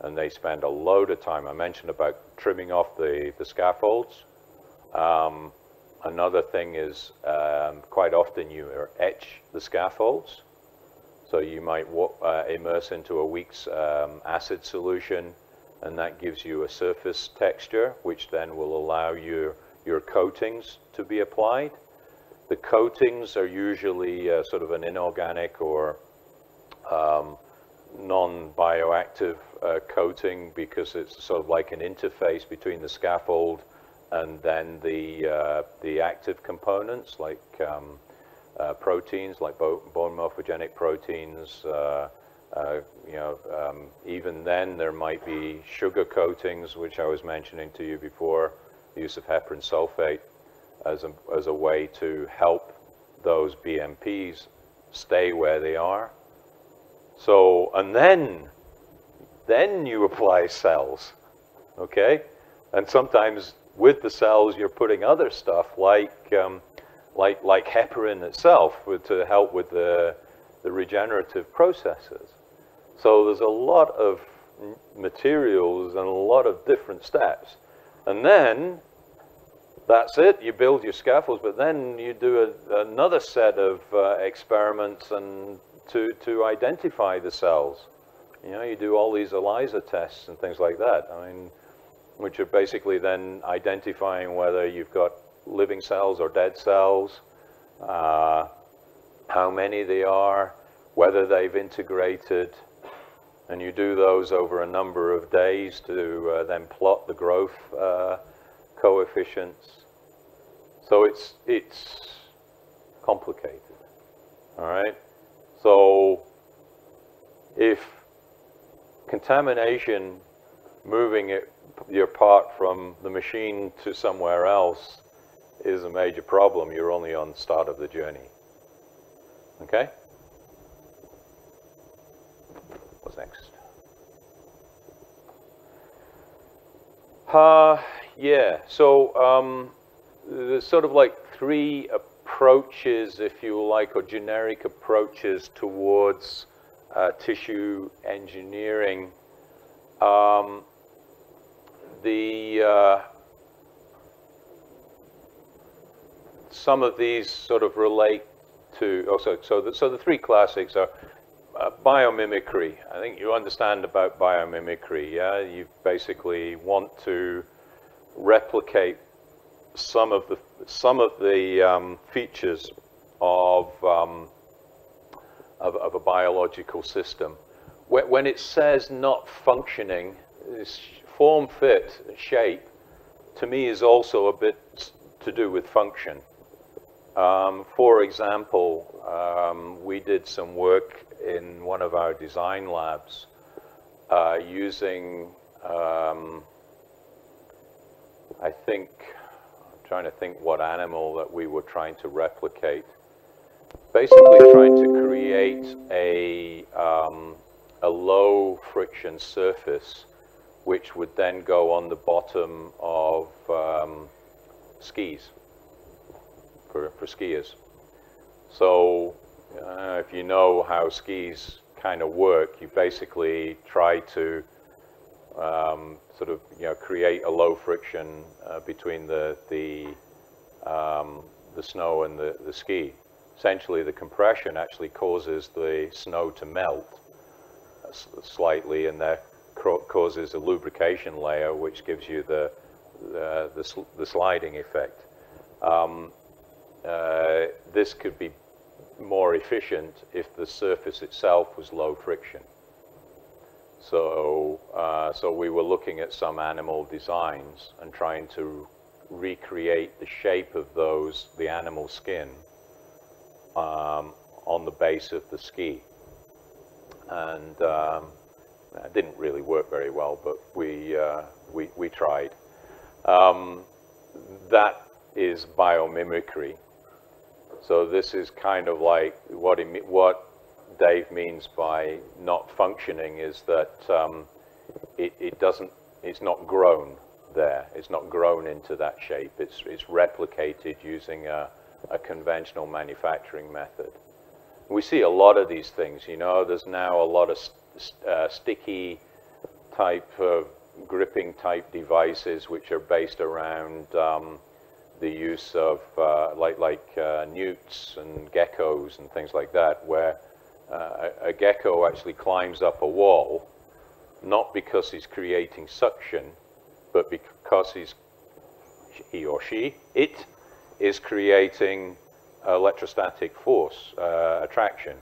And they spend a load of time. I mentioned about trimming off the, the scaffolds. Um, Another thing is um, quite often you etch the scaffolds. So you might uh, immerse into a week's um, acid solution and that gives you a surface texture which then will allow your, your coatings to be applied. The coatings are usually uh, sort of an inorganic or um, non-bioactive uh, coating because it's sort of like an interface between the scaffold and then the, uh, the active components like um, uh, proteins, like bone morphogenic proteins, uh, uh, you know, um, even then there might be sugar coatings, which I was mentioning to you before, the use of heparin sulfate as a, as a way to help those BMPs stay where they are. So, and then, then you apply cells, okay? And sometimes with the cells, you're putting other stuff like, um, like, like heparin itself to help with the, the regenerative processes. So there's a lot of materials and a lot of different steps. And then that's it, you build your scaffolds, but then you do a, another set of uh, experiments and to, to identify the cells. You know, you do all these ELISA tests and things like that. I mean, which are basically then identifying whether you've got living cells or dead cells, uh, how many they are, whether they've integrated, and you do those over a number of days to uh, then plot the growth uh, coefficients. So it's, it's complicated, all right? So if contamination, moving it, your part from the machine to somewhere else is a major problem, you're only on the start of the journey. Okay? What's next? Uh, yeah, so um, there's sort of like three approaches, if you like, or generic approaches towards uh, tissue engineering. Um, the uh, some of these sort of relate to also so the, so the three classics are uh, biomimicry. I think you understand about biomimicry. Yeah, you basically want to replicate some of the some of the um, features of, um, of, of a biological system. When, it says not functioning, form, fit, shape, to me is also a bit to do with function. Um, for example, um, we did some work in one of our design labs uh, using, um, I think, I'm trying to think what animal that we were trying to replicate. Basically trying to create a, um, a low friction surface which would then go on the bottom of um, skis for, for skiers. So uh, if you know how skis kind of work, you basically try to um, sort of you know create a low friction uh, between the the um, the snow and the, the ski. Essentially, the compression actually causes the snow to melt uh, slightly, and that causes a lubrication layer, which gives you the the, the, sl the sliding effect. Um, uh, this could be more efficient if the surface itself was low friction. So, uh, so we were looking at some animal designs and trying to recreate the shape of those, the animal skin, um, on the base of the ski. And um, it didn't really work very well, but we, uh, we, we tried. Um, that is biomimicry. So this is kind of like what, what Dave means by not functioning is that um, it, it, doesn't, it's not grown there. It's not grown into that shape. It's, it's replicated using a, a conventional manufacturing method. We see a lot of these things, you know, there's now a lot of st uh, sticky type of gripping type devices which are based around um, the use of uh, like, like uh, newts and geckos and things like that, where uh, a, gecko actually climbs up a wall, not because he's creating suction, but because he's, he or she, it, is creating electrostatic force, uh, attraction,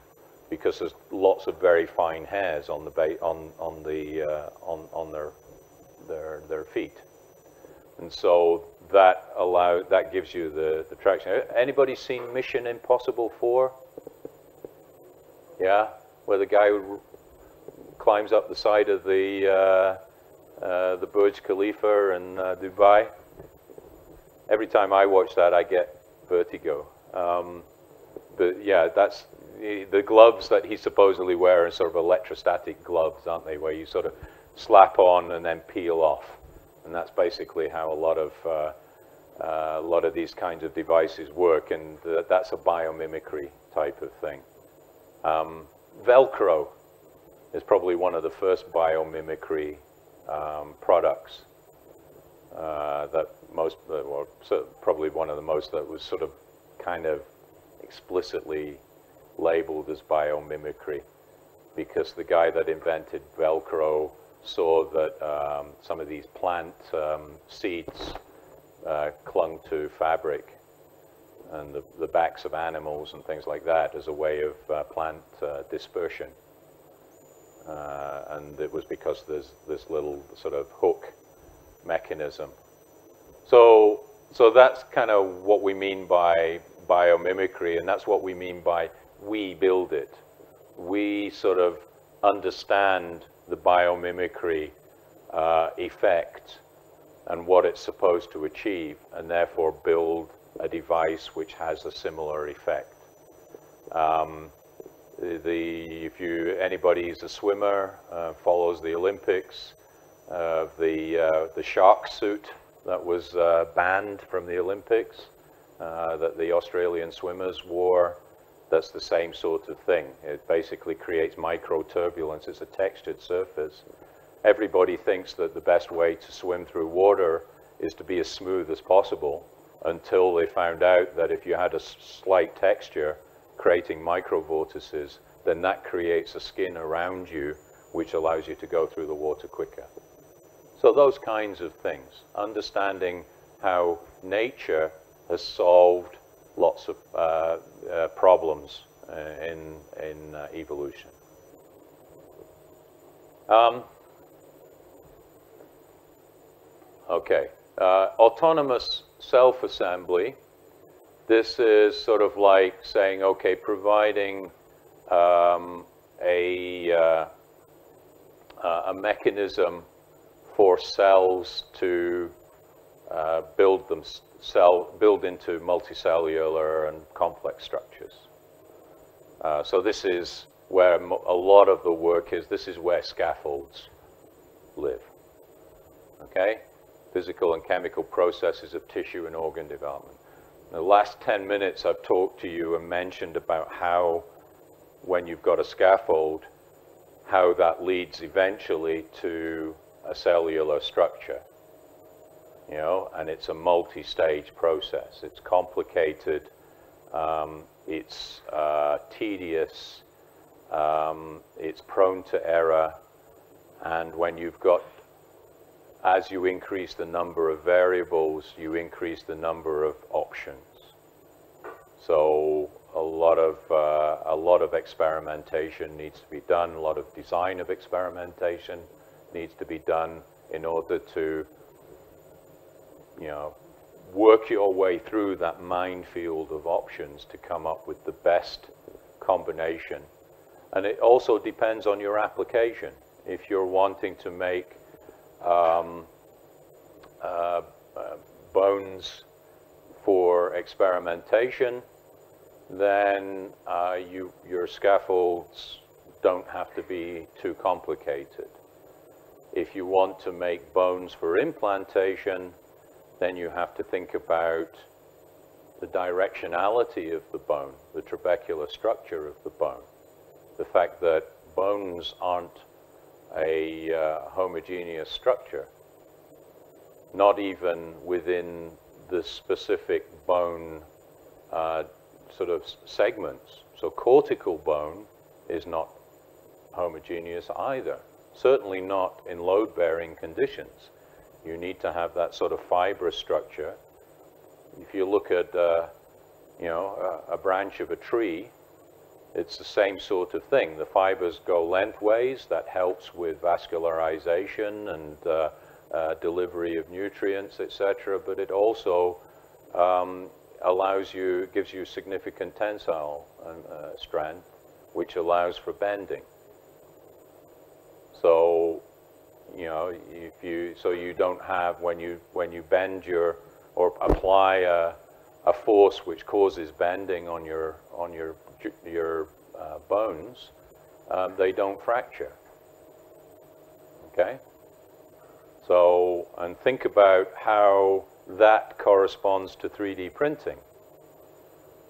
because there's lots of very fine hairs on the, on, on, the, uh, on, on their, their, their feet. And so that allow that gives you the, the traction. Anybody seen Mission Impossible 4? Yeah, where the guy climbs up the side of the uh, uh, the Burj Khalifa in uh, Dubai. Every time I watch that, I get vertigo. Um, but yeah, that's the, gloves that he supposedly wears are sort of electrostatic gloves, aren't they? Where you sort of slap on and then peel off. And that's basically how a lot of uh, uh, a lot of these kinds of devices work, and uh, that's a biomimicry type of thing. Um, Velcro is probably one of the first biomimicry um, products uh, that most, or so probably one of the most that was sort of kind of explicitly labeled as biomimicry because the guy that invented Velcro saw that um, some of these plant um, seeds uh, clung to fabric and the, the, backs of animals and things like that as a way of uh, plant uh, dispersion. Uh, and it was because there's this little sort of hook mechanism. So, so that's kind of what we mean by biomimicry, and that's what we mean by we build it. We sort of understand the biomimicry uh, effect and what it's supposed to achieve, and therefore build a device which has a similar effect. Um, the, if you anybody is a swimmer, uh, follows the Olympics, uh, the uh, the shark suit that was uh, banned from the Olympics, uh, that the Australian swimmers wore, that's the same sort of thing. It basically creates micro turbulence. It's a textured surface. Everybody thinks that the best way to swim through water is to be as smooth as possible until they found out that if you had a slight texture creating micro vortices, then that creates a skin around you which allows you to go through the water quicker. So those kinds of things, understanding how nature has solved lots of uh, uh, problems uh, in, in uh, evolution. Um, okay, uh, autonomous self-assembly. This is sort of like saying, okay, providing um, a, uh, a mechanism for cells to uh, build them cell build into multicellular and complex structures. Uh, so this is where a lot of the work is. This is where scaffolds live. Okay, physical and chemical processes of tissue and organ development. In the last 10 minutes, I've talked to you and mentioned about how, when you've got a scaffold, how that leads eventually to a cellular structure. You know, and it's a multi-stage process. It's complicated. Um, it's uh, tedious. Um, it's prone to error. And when you've got, as you increase the number of variables, you increase the number of options. So a lot of uh, a lot of experimentation needs to be done. A lot of design of experimentation needs to be done in order to, you know, work your way through that minefield of options to come up with the best combination. And it also depends on your application. If you're wanting to make um, uh, uh, bones for experimentation, then uh, you, your scaffolds don't have to be too complicated. If you want to make bones for implantation, then you have to think about the directionality of the bone, the trabecular structure of the bone, the fact that bones aren't a uh, homogeneous structure, not even within the specific bone uh, sort of segments. So cortical bone is not homogeneous either certainly not in load-bearing conditions. You need to have that sort of fibrous structure. If you look at, uh, you know, a, a, branch of a tree, it's the same sort of thing. The fibers go lengthways. That helps with vascularization and uh, uh, delivery of nutrients, etc. But it also um, allows you, gives you significant tensile uh, strength, which allows for bending. So, you know, if you so you don't have when you when you bend your or apply a, a force which causes bending on your on your your uh, bones, um, they don't fracture. Okay. So and think about how that corresponds to 3D printing.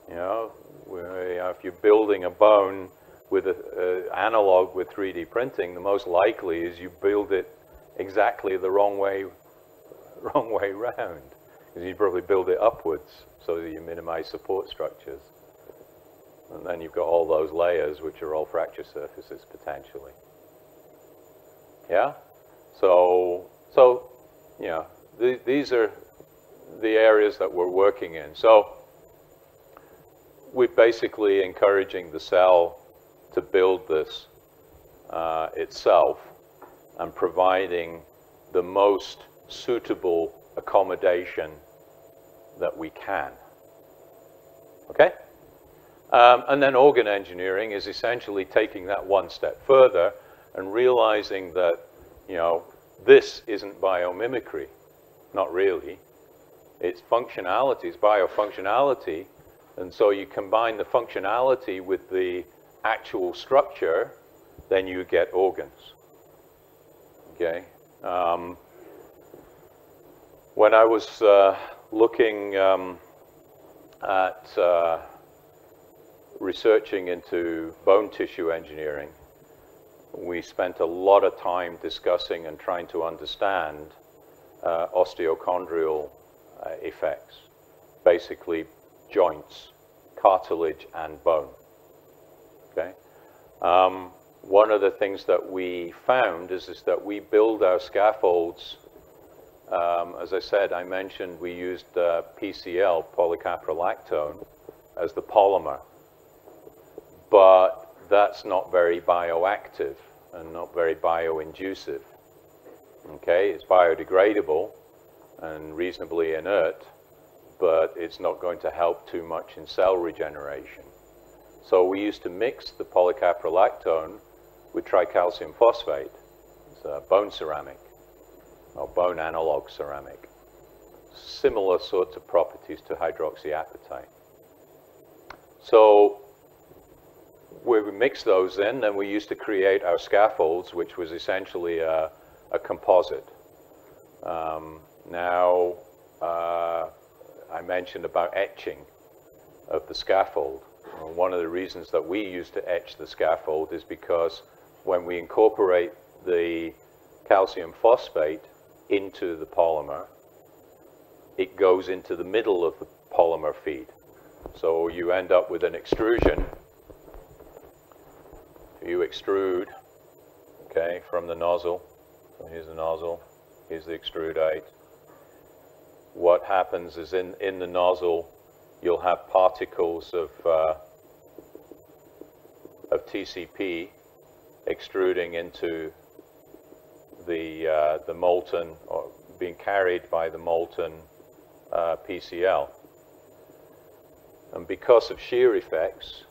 You know, if you're building a bone with an analog with 3D printing, the most likely is you build it exactly the wrong way, wrong way round. Because you probably build it upwards so that you minimize support structures. And then you've got all those layers, which are all fracture surfaces potentially. Yeah? So, so you know, th these are the areas that we're working in. So we're basically encouraging the cell to build this uh, itself and providing the most suitable accommodation that we can. Um, and then organ engineering is essentially taking that one step further and realizing that, you know, this isn't biomimicry. Not really. It's functionality, it's biofunctionality. And so you combine the functionality with the actual structure, then you get organs. Okay? Um, when I was uh, looking um, at uh, researching into bone tissue engineering, we spent a lot of time discussing and trying to understand uh, osteochondrial uh, effects, basically joints, cartilage, and bone. Okay. Um, one of the things that we found is, is that we build our scaffolds. Um, as I said, I mentioned we used uh, PCL, polycaprolactone, as the polymer. But that's not very bioactive and not very bioinducive. Okay, it's biodegradable and reasonably inert, but it's not going to help too much in cell regeneration. So we used to mix the polycaprolactone with tricalcium phosphate. It's a bone ceramic, or bone analog ceramic. Similar sorts of properties to hydroxyapatite. So we mix those in, then we used to create our scaffolds, which was essentially a, a composite. Um, now, uh, I mentioned about etching of the scaffold. One of the reasons that we use to etch the scaffold is because when we incorporate the calcium phosphate into the polymer, it goes into the middle of the polymer feed. So you end up with an extrusion. You extrude, okay, from the nozzle. So here's the nozzle, here's the extrudate. What happens is in, in the nozzle, you'll have particles of, uh, of TCP extruding into the, uh, the molten, or being carried by the molten uh, PCL. And because of shear effects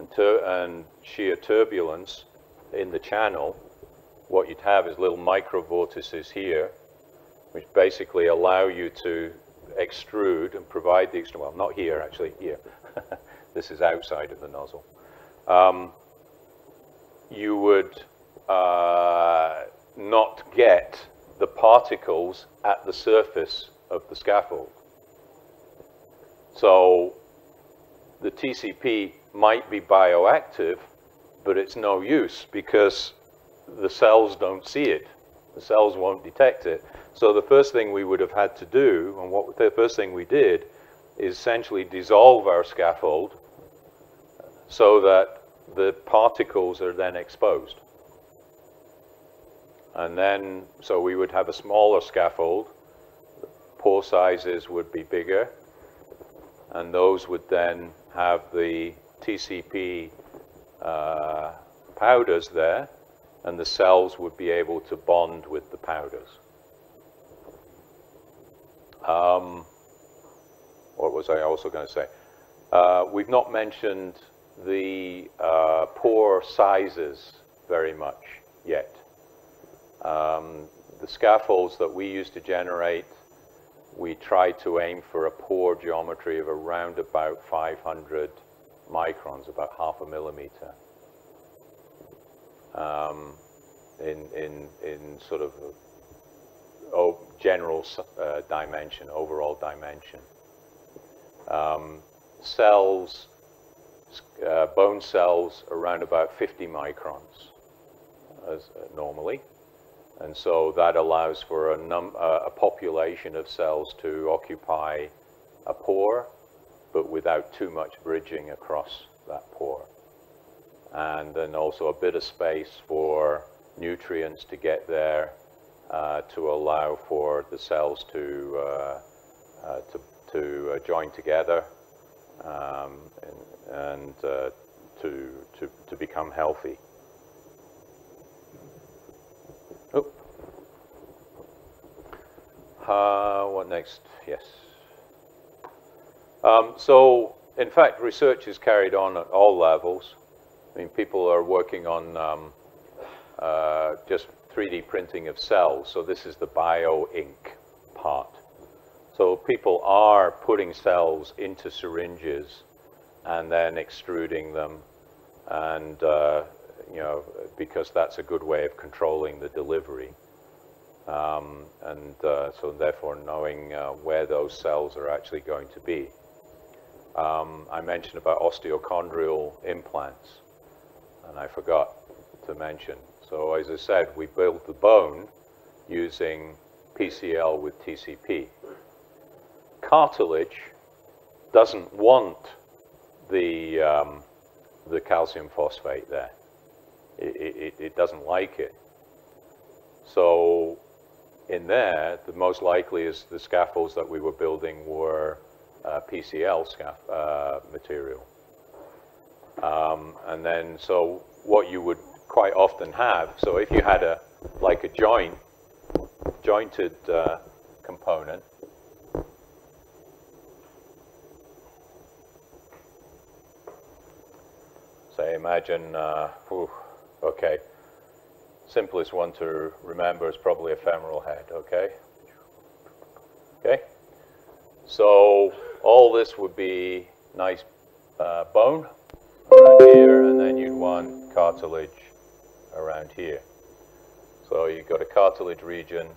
and, and, shear turbulence in the channel, what you'd have is little micro vortices here, which basically allow you to extrude and provide the extra, well, not here, actually, here. this is outside of the nozzle. Um, you would uh, not get the particles at the surface of the scaffold. So the TCP might be bioactive, but it's no use because the cells don't see it. The cells won't detect it. So the first thing we would have had to do, and what the first thing we did, is essentially dissolve our scaffold so that the particles are then exposed. And then, so we would have a smaller scaffold, pore sizes would be bigger, and those would then have the TCP uh, powders there, and the cells would be able to bond with the powders. Um, what was I also going to say? Uh, we've not mentioned the uh, pore sizes very much yet. Um, the scaffolds that we use to generate, we try to aim for a pore geometry of around about 500 microns, about half a millimeter. Um, in, in, in sort of oh, general uh, dimension, overall dimension. Um, cells, uh, bone cells around about 50 microns as uh, normally. And so that allows for a, num uh, a population of cells to occupy a pore, but without too much bridging across that pore. And then also a bit of space for nutrients to get there uh, to allow for the cells to, uh, uh, to, to uh, join together um, and, and uh, to, to, to become healthy. Oh. Uh, what next? Yes. Um, so, in fact, research is carried on at all levels. I mean, people are working on um, uh, just 3D printing of cells. So this is the bio-ink part. So people are putting cells into syringes and then extruding them and uh, you know, because that's a good way of controlling the delivery. Um, and uh, so therefore knowing uh, where those cells are actually going to be. Um, I mentioned about osteochondrial implants, and I forgot to mention. So as I said, we build the bone using PCL with TCP. Cartilage doesn't want the, um, the calcium phosphate there. It, it, it doesn't like it. So in there, the most likely is the scaffolds that we were building were uh, PCL uh, material. Um, and then, so what you would quite often have, so if you had a, like a joint, jointed uh, component, say imagine, uh, whew, okay, simplest one to remember is probably a femoral head, okay? Okay? So all this would be nice uh, bone around here, and then you'd want cartilage around here. So you've got a cartilage region,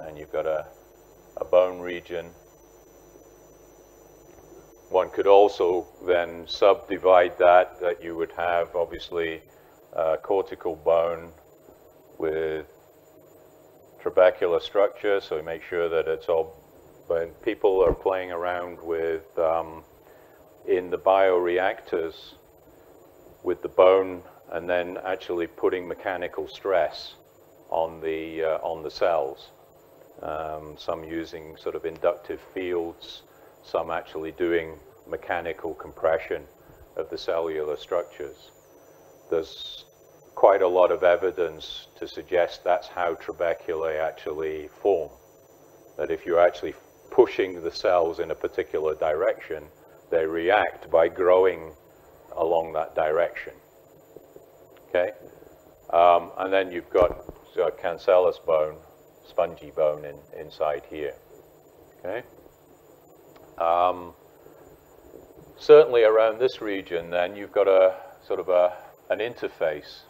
and you've got a, a bone region. One could also then subdivide that, that you would have obviously uh, cortical bone with trabecular structure, so make sure that it's all, when people are playing around with, um, in the bioreactors, with the bone and then actually putting mechanical stress on the, uh, on the cells. Um, some using sort of inductive fields, some actually doing mechanical compression of the cellular structures. There's quite a lot of evidence to suggest that's how trabeculae actually form. That if you're actually pushing the cells in a particular direction, they react by growing along that direction. Okay? Um, and then you've got uh, cancellous bone, spongy bone in, inside here. Okay? Um, certainly around this region, then, you've got a sort of a, an interface.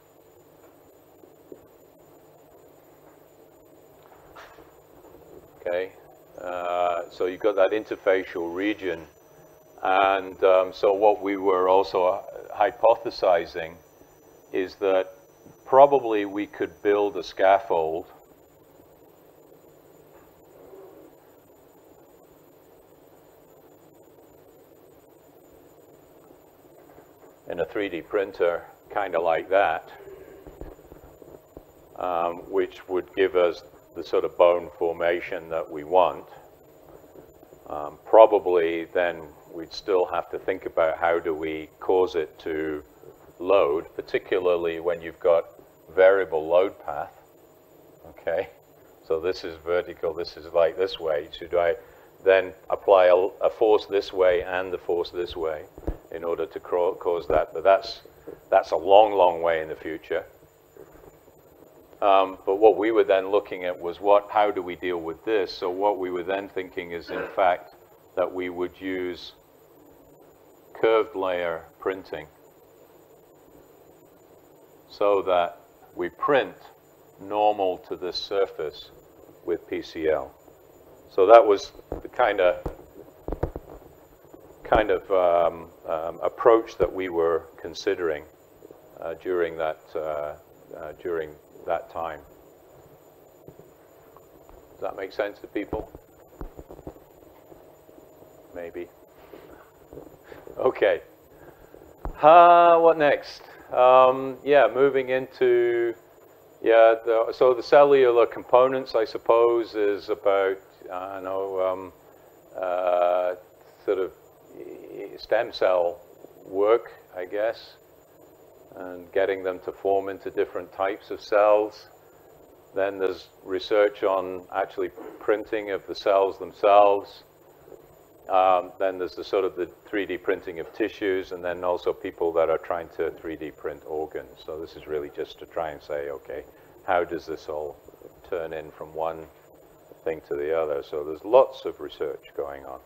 Okay? Uh, so you've got that interfacial region. And um, so what we were also hypothesizing is that probably we could build a scaffold in a 3D printer, kind of like that, um, which would give us the sort of bone formation that we want. Um, probably then we'd still have to think about how do we cause it to load, particularly when you've got variable load path, okay? So this is vertical, this is like this way. Should I then apply a, a force this way and the force this way in order to cause that? But that's, that's a long, long way in the future. Um, but what we were then looking at was what, how do we deal with this? So what we were then thinking is, in fact, that we would use curved layer printing so that we print normal to this surface with PCL. So that was the kind of kind of um, um, approach that we were considering uh, during that uh, uh, during that time. Does that make sense to people? Maybe. Okay. Uh, what next? Um, yeah, moving into yeah. The, so the cellular components, I suppose, is about I know um, uh, sort of stem cell work, I guess, and getting them to form into different types of cells. Then there's research on actually printing of the cells themselves. Um, then there's the sort of the 3D printing of tissues, and then also people that are trying to 3D print organs. So this is really just to try and say, okay, how does this all turn in from one thing to the other? So there's lots of research going on.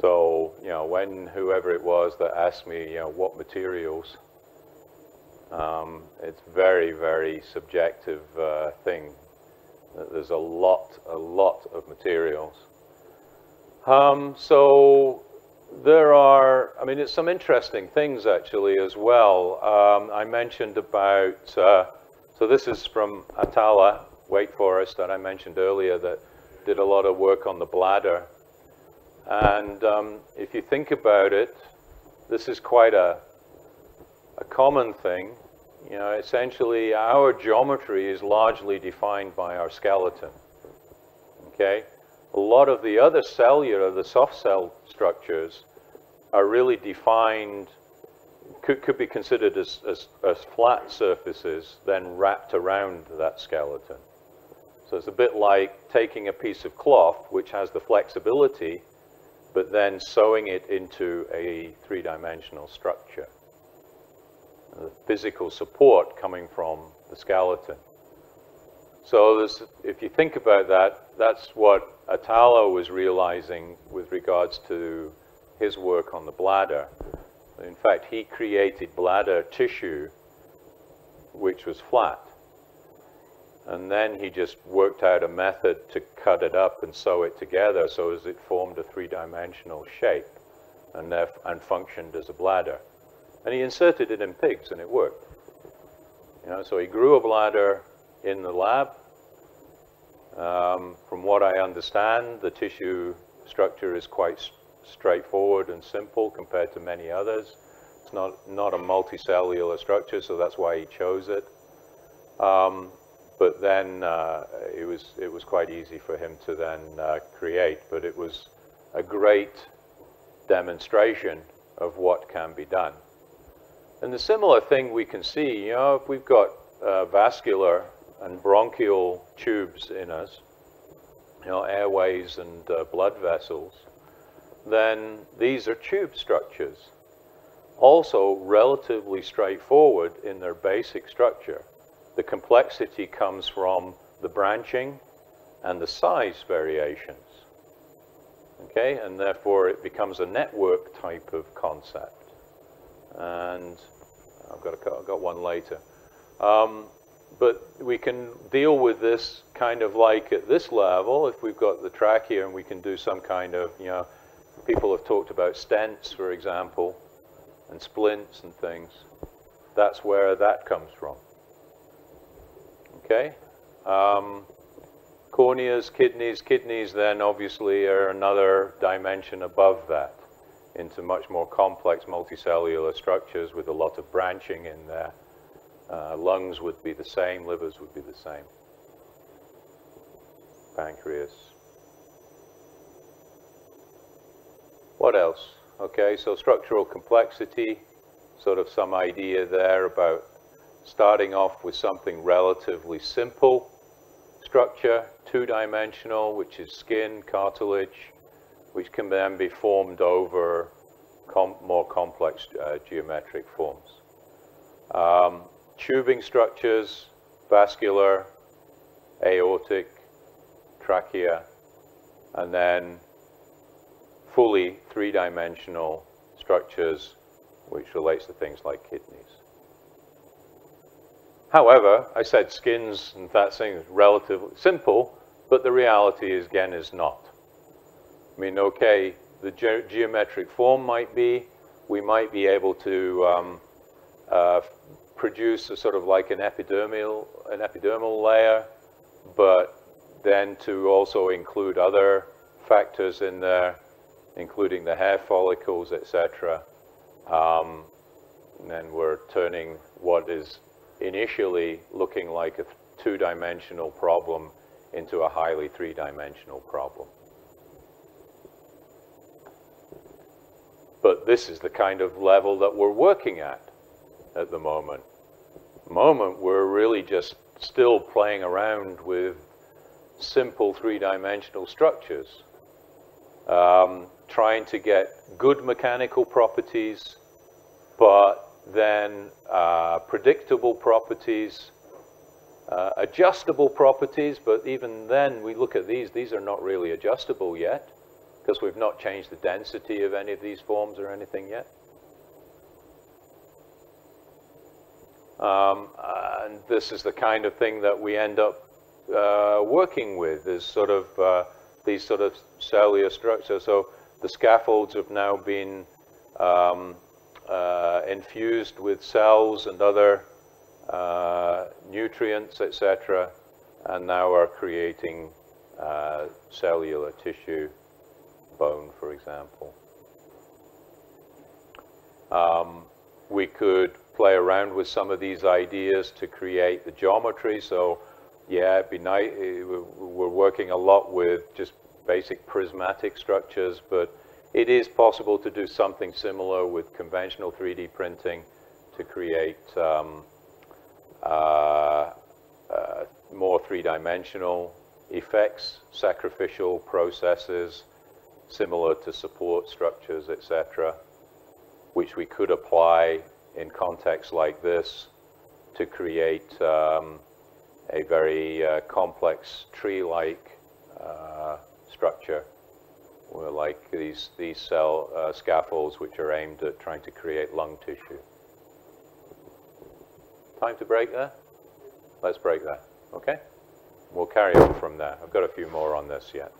So, you know, when whoever it was that asked me, you know, what materials, um, it's very, very subjective uh, thing. There's a lot, a lot of materials. Um, so there are, I mean, it's some interesting things actually as well. Um, I mentioned about, uh, so this is from Atala, Wake Forest, that I mentioned earlier that did a lot of work on the bladder and um, if you think about it, this is quite a, a common thing. You know, essentially our geometry is largely defined by our skeleton. Okay? A lot of the other cellular, the soft cell structures, are really defined, could, could be considered as, as, as flat surfaces, then wrapped around that skeleton. So it's a bit like taking a piece of cloth, which has the flexibility, but then sewing it into a three-dimensional structure. The physical support coming from the skeleton. So if you think about that, that's what Atala was realizing with regards to his work on the bladder. In fact, he created bladder tissue which was flat. And then he just worked out a method to cut it up and sew it together so as it formed a three-dimensional shape and, and functioned as a bladder. And he inserted it in pigs and it worked. You know, so he grew a bladder in the lab. Um, from what I understand, the tissue structure is quite straightforward and simple compared to many others. It's not, not a multicellular structure, so that's why he chose it. Um, but then uh, it was it was quite easy for him to then uh, create. But it was a great demonstration of what can be done. And the similar thing we can see, you know, if we've got uh, vascular and bronchial tubes in us, you know, airways and uh, blood vessels, then these are tube structures. Also relatively straightforward in their basic structure. The complexity comes from the branching and the size variations. Okay, and therefore it becomes a network type of concept. And I've got, a, I've got one later. Um, but we can deal with this kind of like at this level, if we've got the track here and we can do some kind of, you know, people have talked about stents, for example, and splints and things. That's where that comes from. Okay? Um, corneas, kidneys. Kidneys then obviously are another dimension above that into much more complex multicellular structures with a lot of branching in there. Uh, lungs would be the same, livers would be the same. Pancreas. What else? Okay, so structural complexity, sort of some idea there about starting off with something relatively simple structure, two-dimensional, which is skin, cartilage, which can then be formed over com more complex uh, geometric forms. Um, tubing structures, vascular, aortic, trachea, and then fully three-dimensional structures which relates to things like kidneys. however, I said skins and that thing is relatively simple, but the reality is, again is not. I mean, okay, the ge geometric form might be, we might be able to um, uh, produce a sort of like an epidermal, an epidermal layer, but then to also include other factors in there, including the hair follicles, etc. Um, and then we're turning what is initially looking like a two-dimensional problem into a highly three-dimensional problem. But this is the kind of level that we're working at at the moment. Moment, we're really just still playing around with simple three-dimensional structures, um, trying to get good mechanical properties, but then uh, predictable properties, uh, adjustable properties, but even then we look at these, these are not really adjustable yet because we've not changed the density of any of these forms or anything yet. Um, and this is the kind of thing that we end up uh, working with is sort of uh, these sort of cellular structures. So the scaffolds have now been um, uh, infused with cells and other uh, nutrients, etc., and now are creating uh, cellular tissue, bone, for example. Um, we could play around with some of these ideas to create the geometry. So yeah, it'd be nice. We're working a lot with just basic prismatic structures, but it is possible to do something similar with conventional 3D printing to create um, uh, uh, more three-dimensional effects, sacrificial processes, similar to support structures, etc., which we could apply in contexts like this to create um, a very uh, complex tree-like uh, structure like these, these cell uh, scaffolds which are aimed at trying to create lung tissue. Time to break there? Let's break there, okay? We'll carry on from there. I've got a few more on this yet.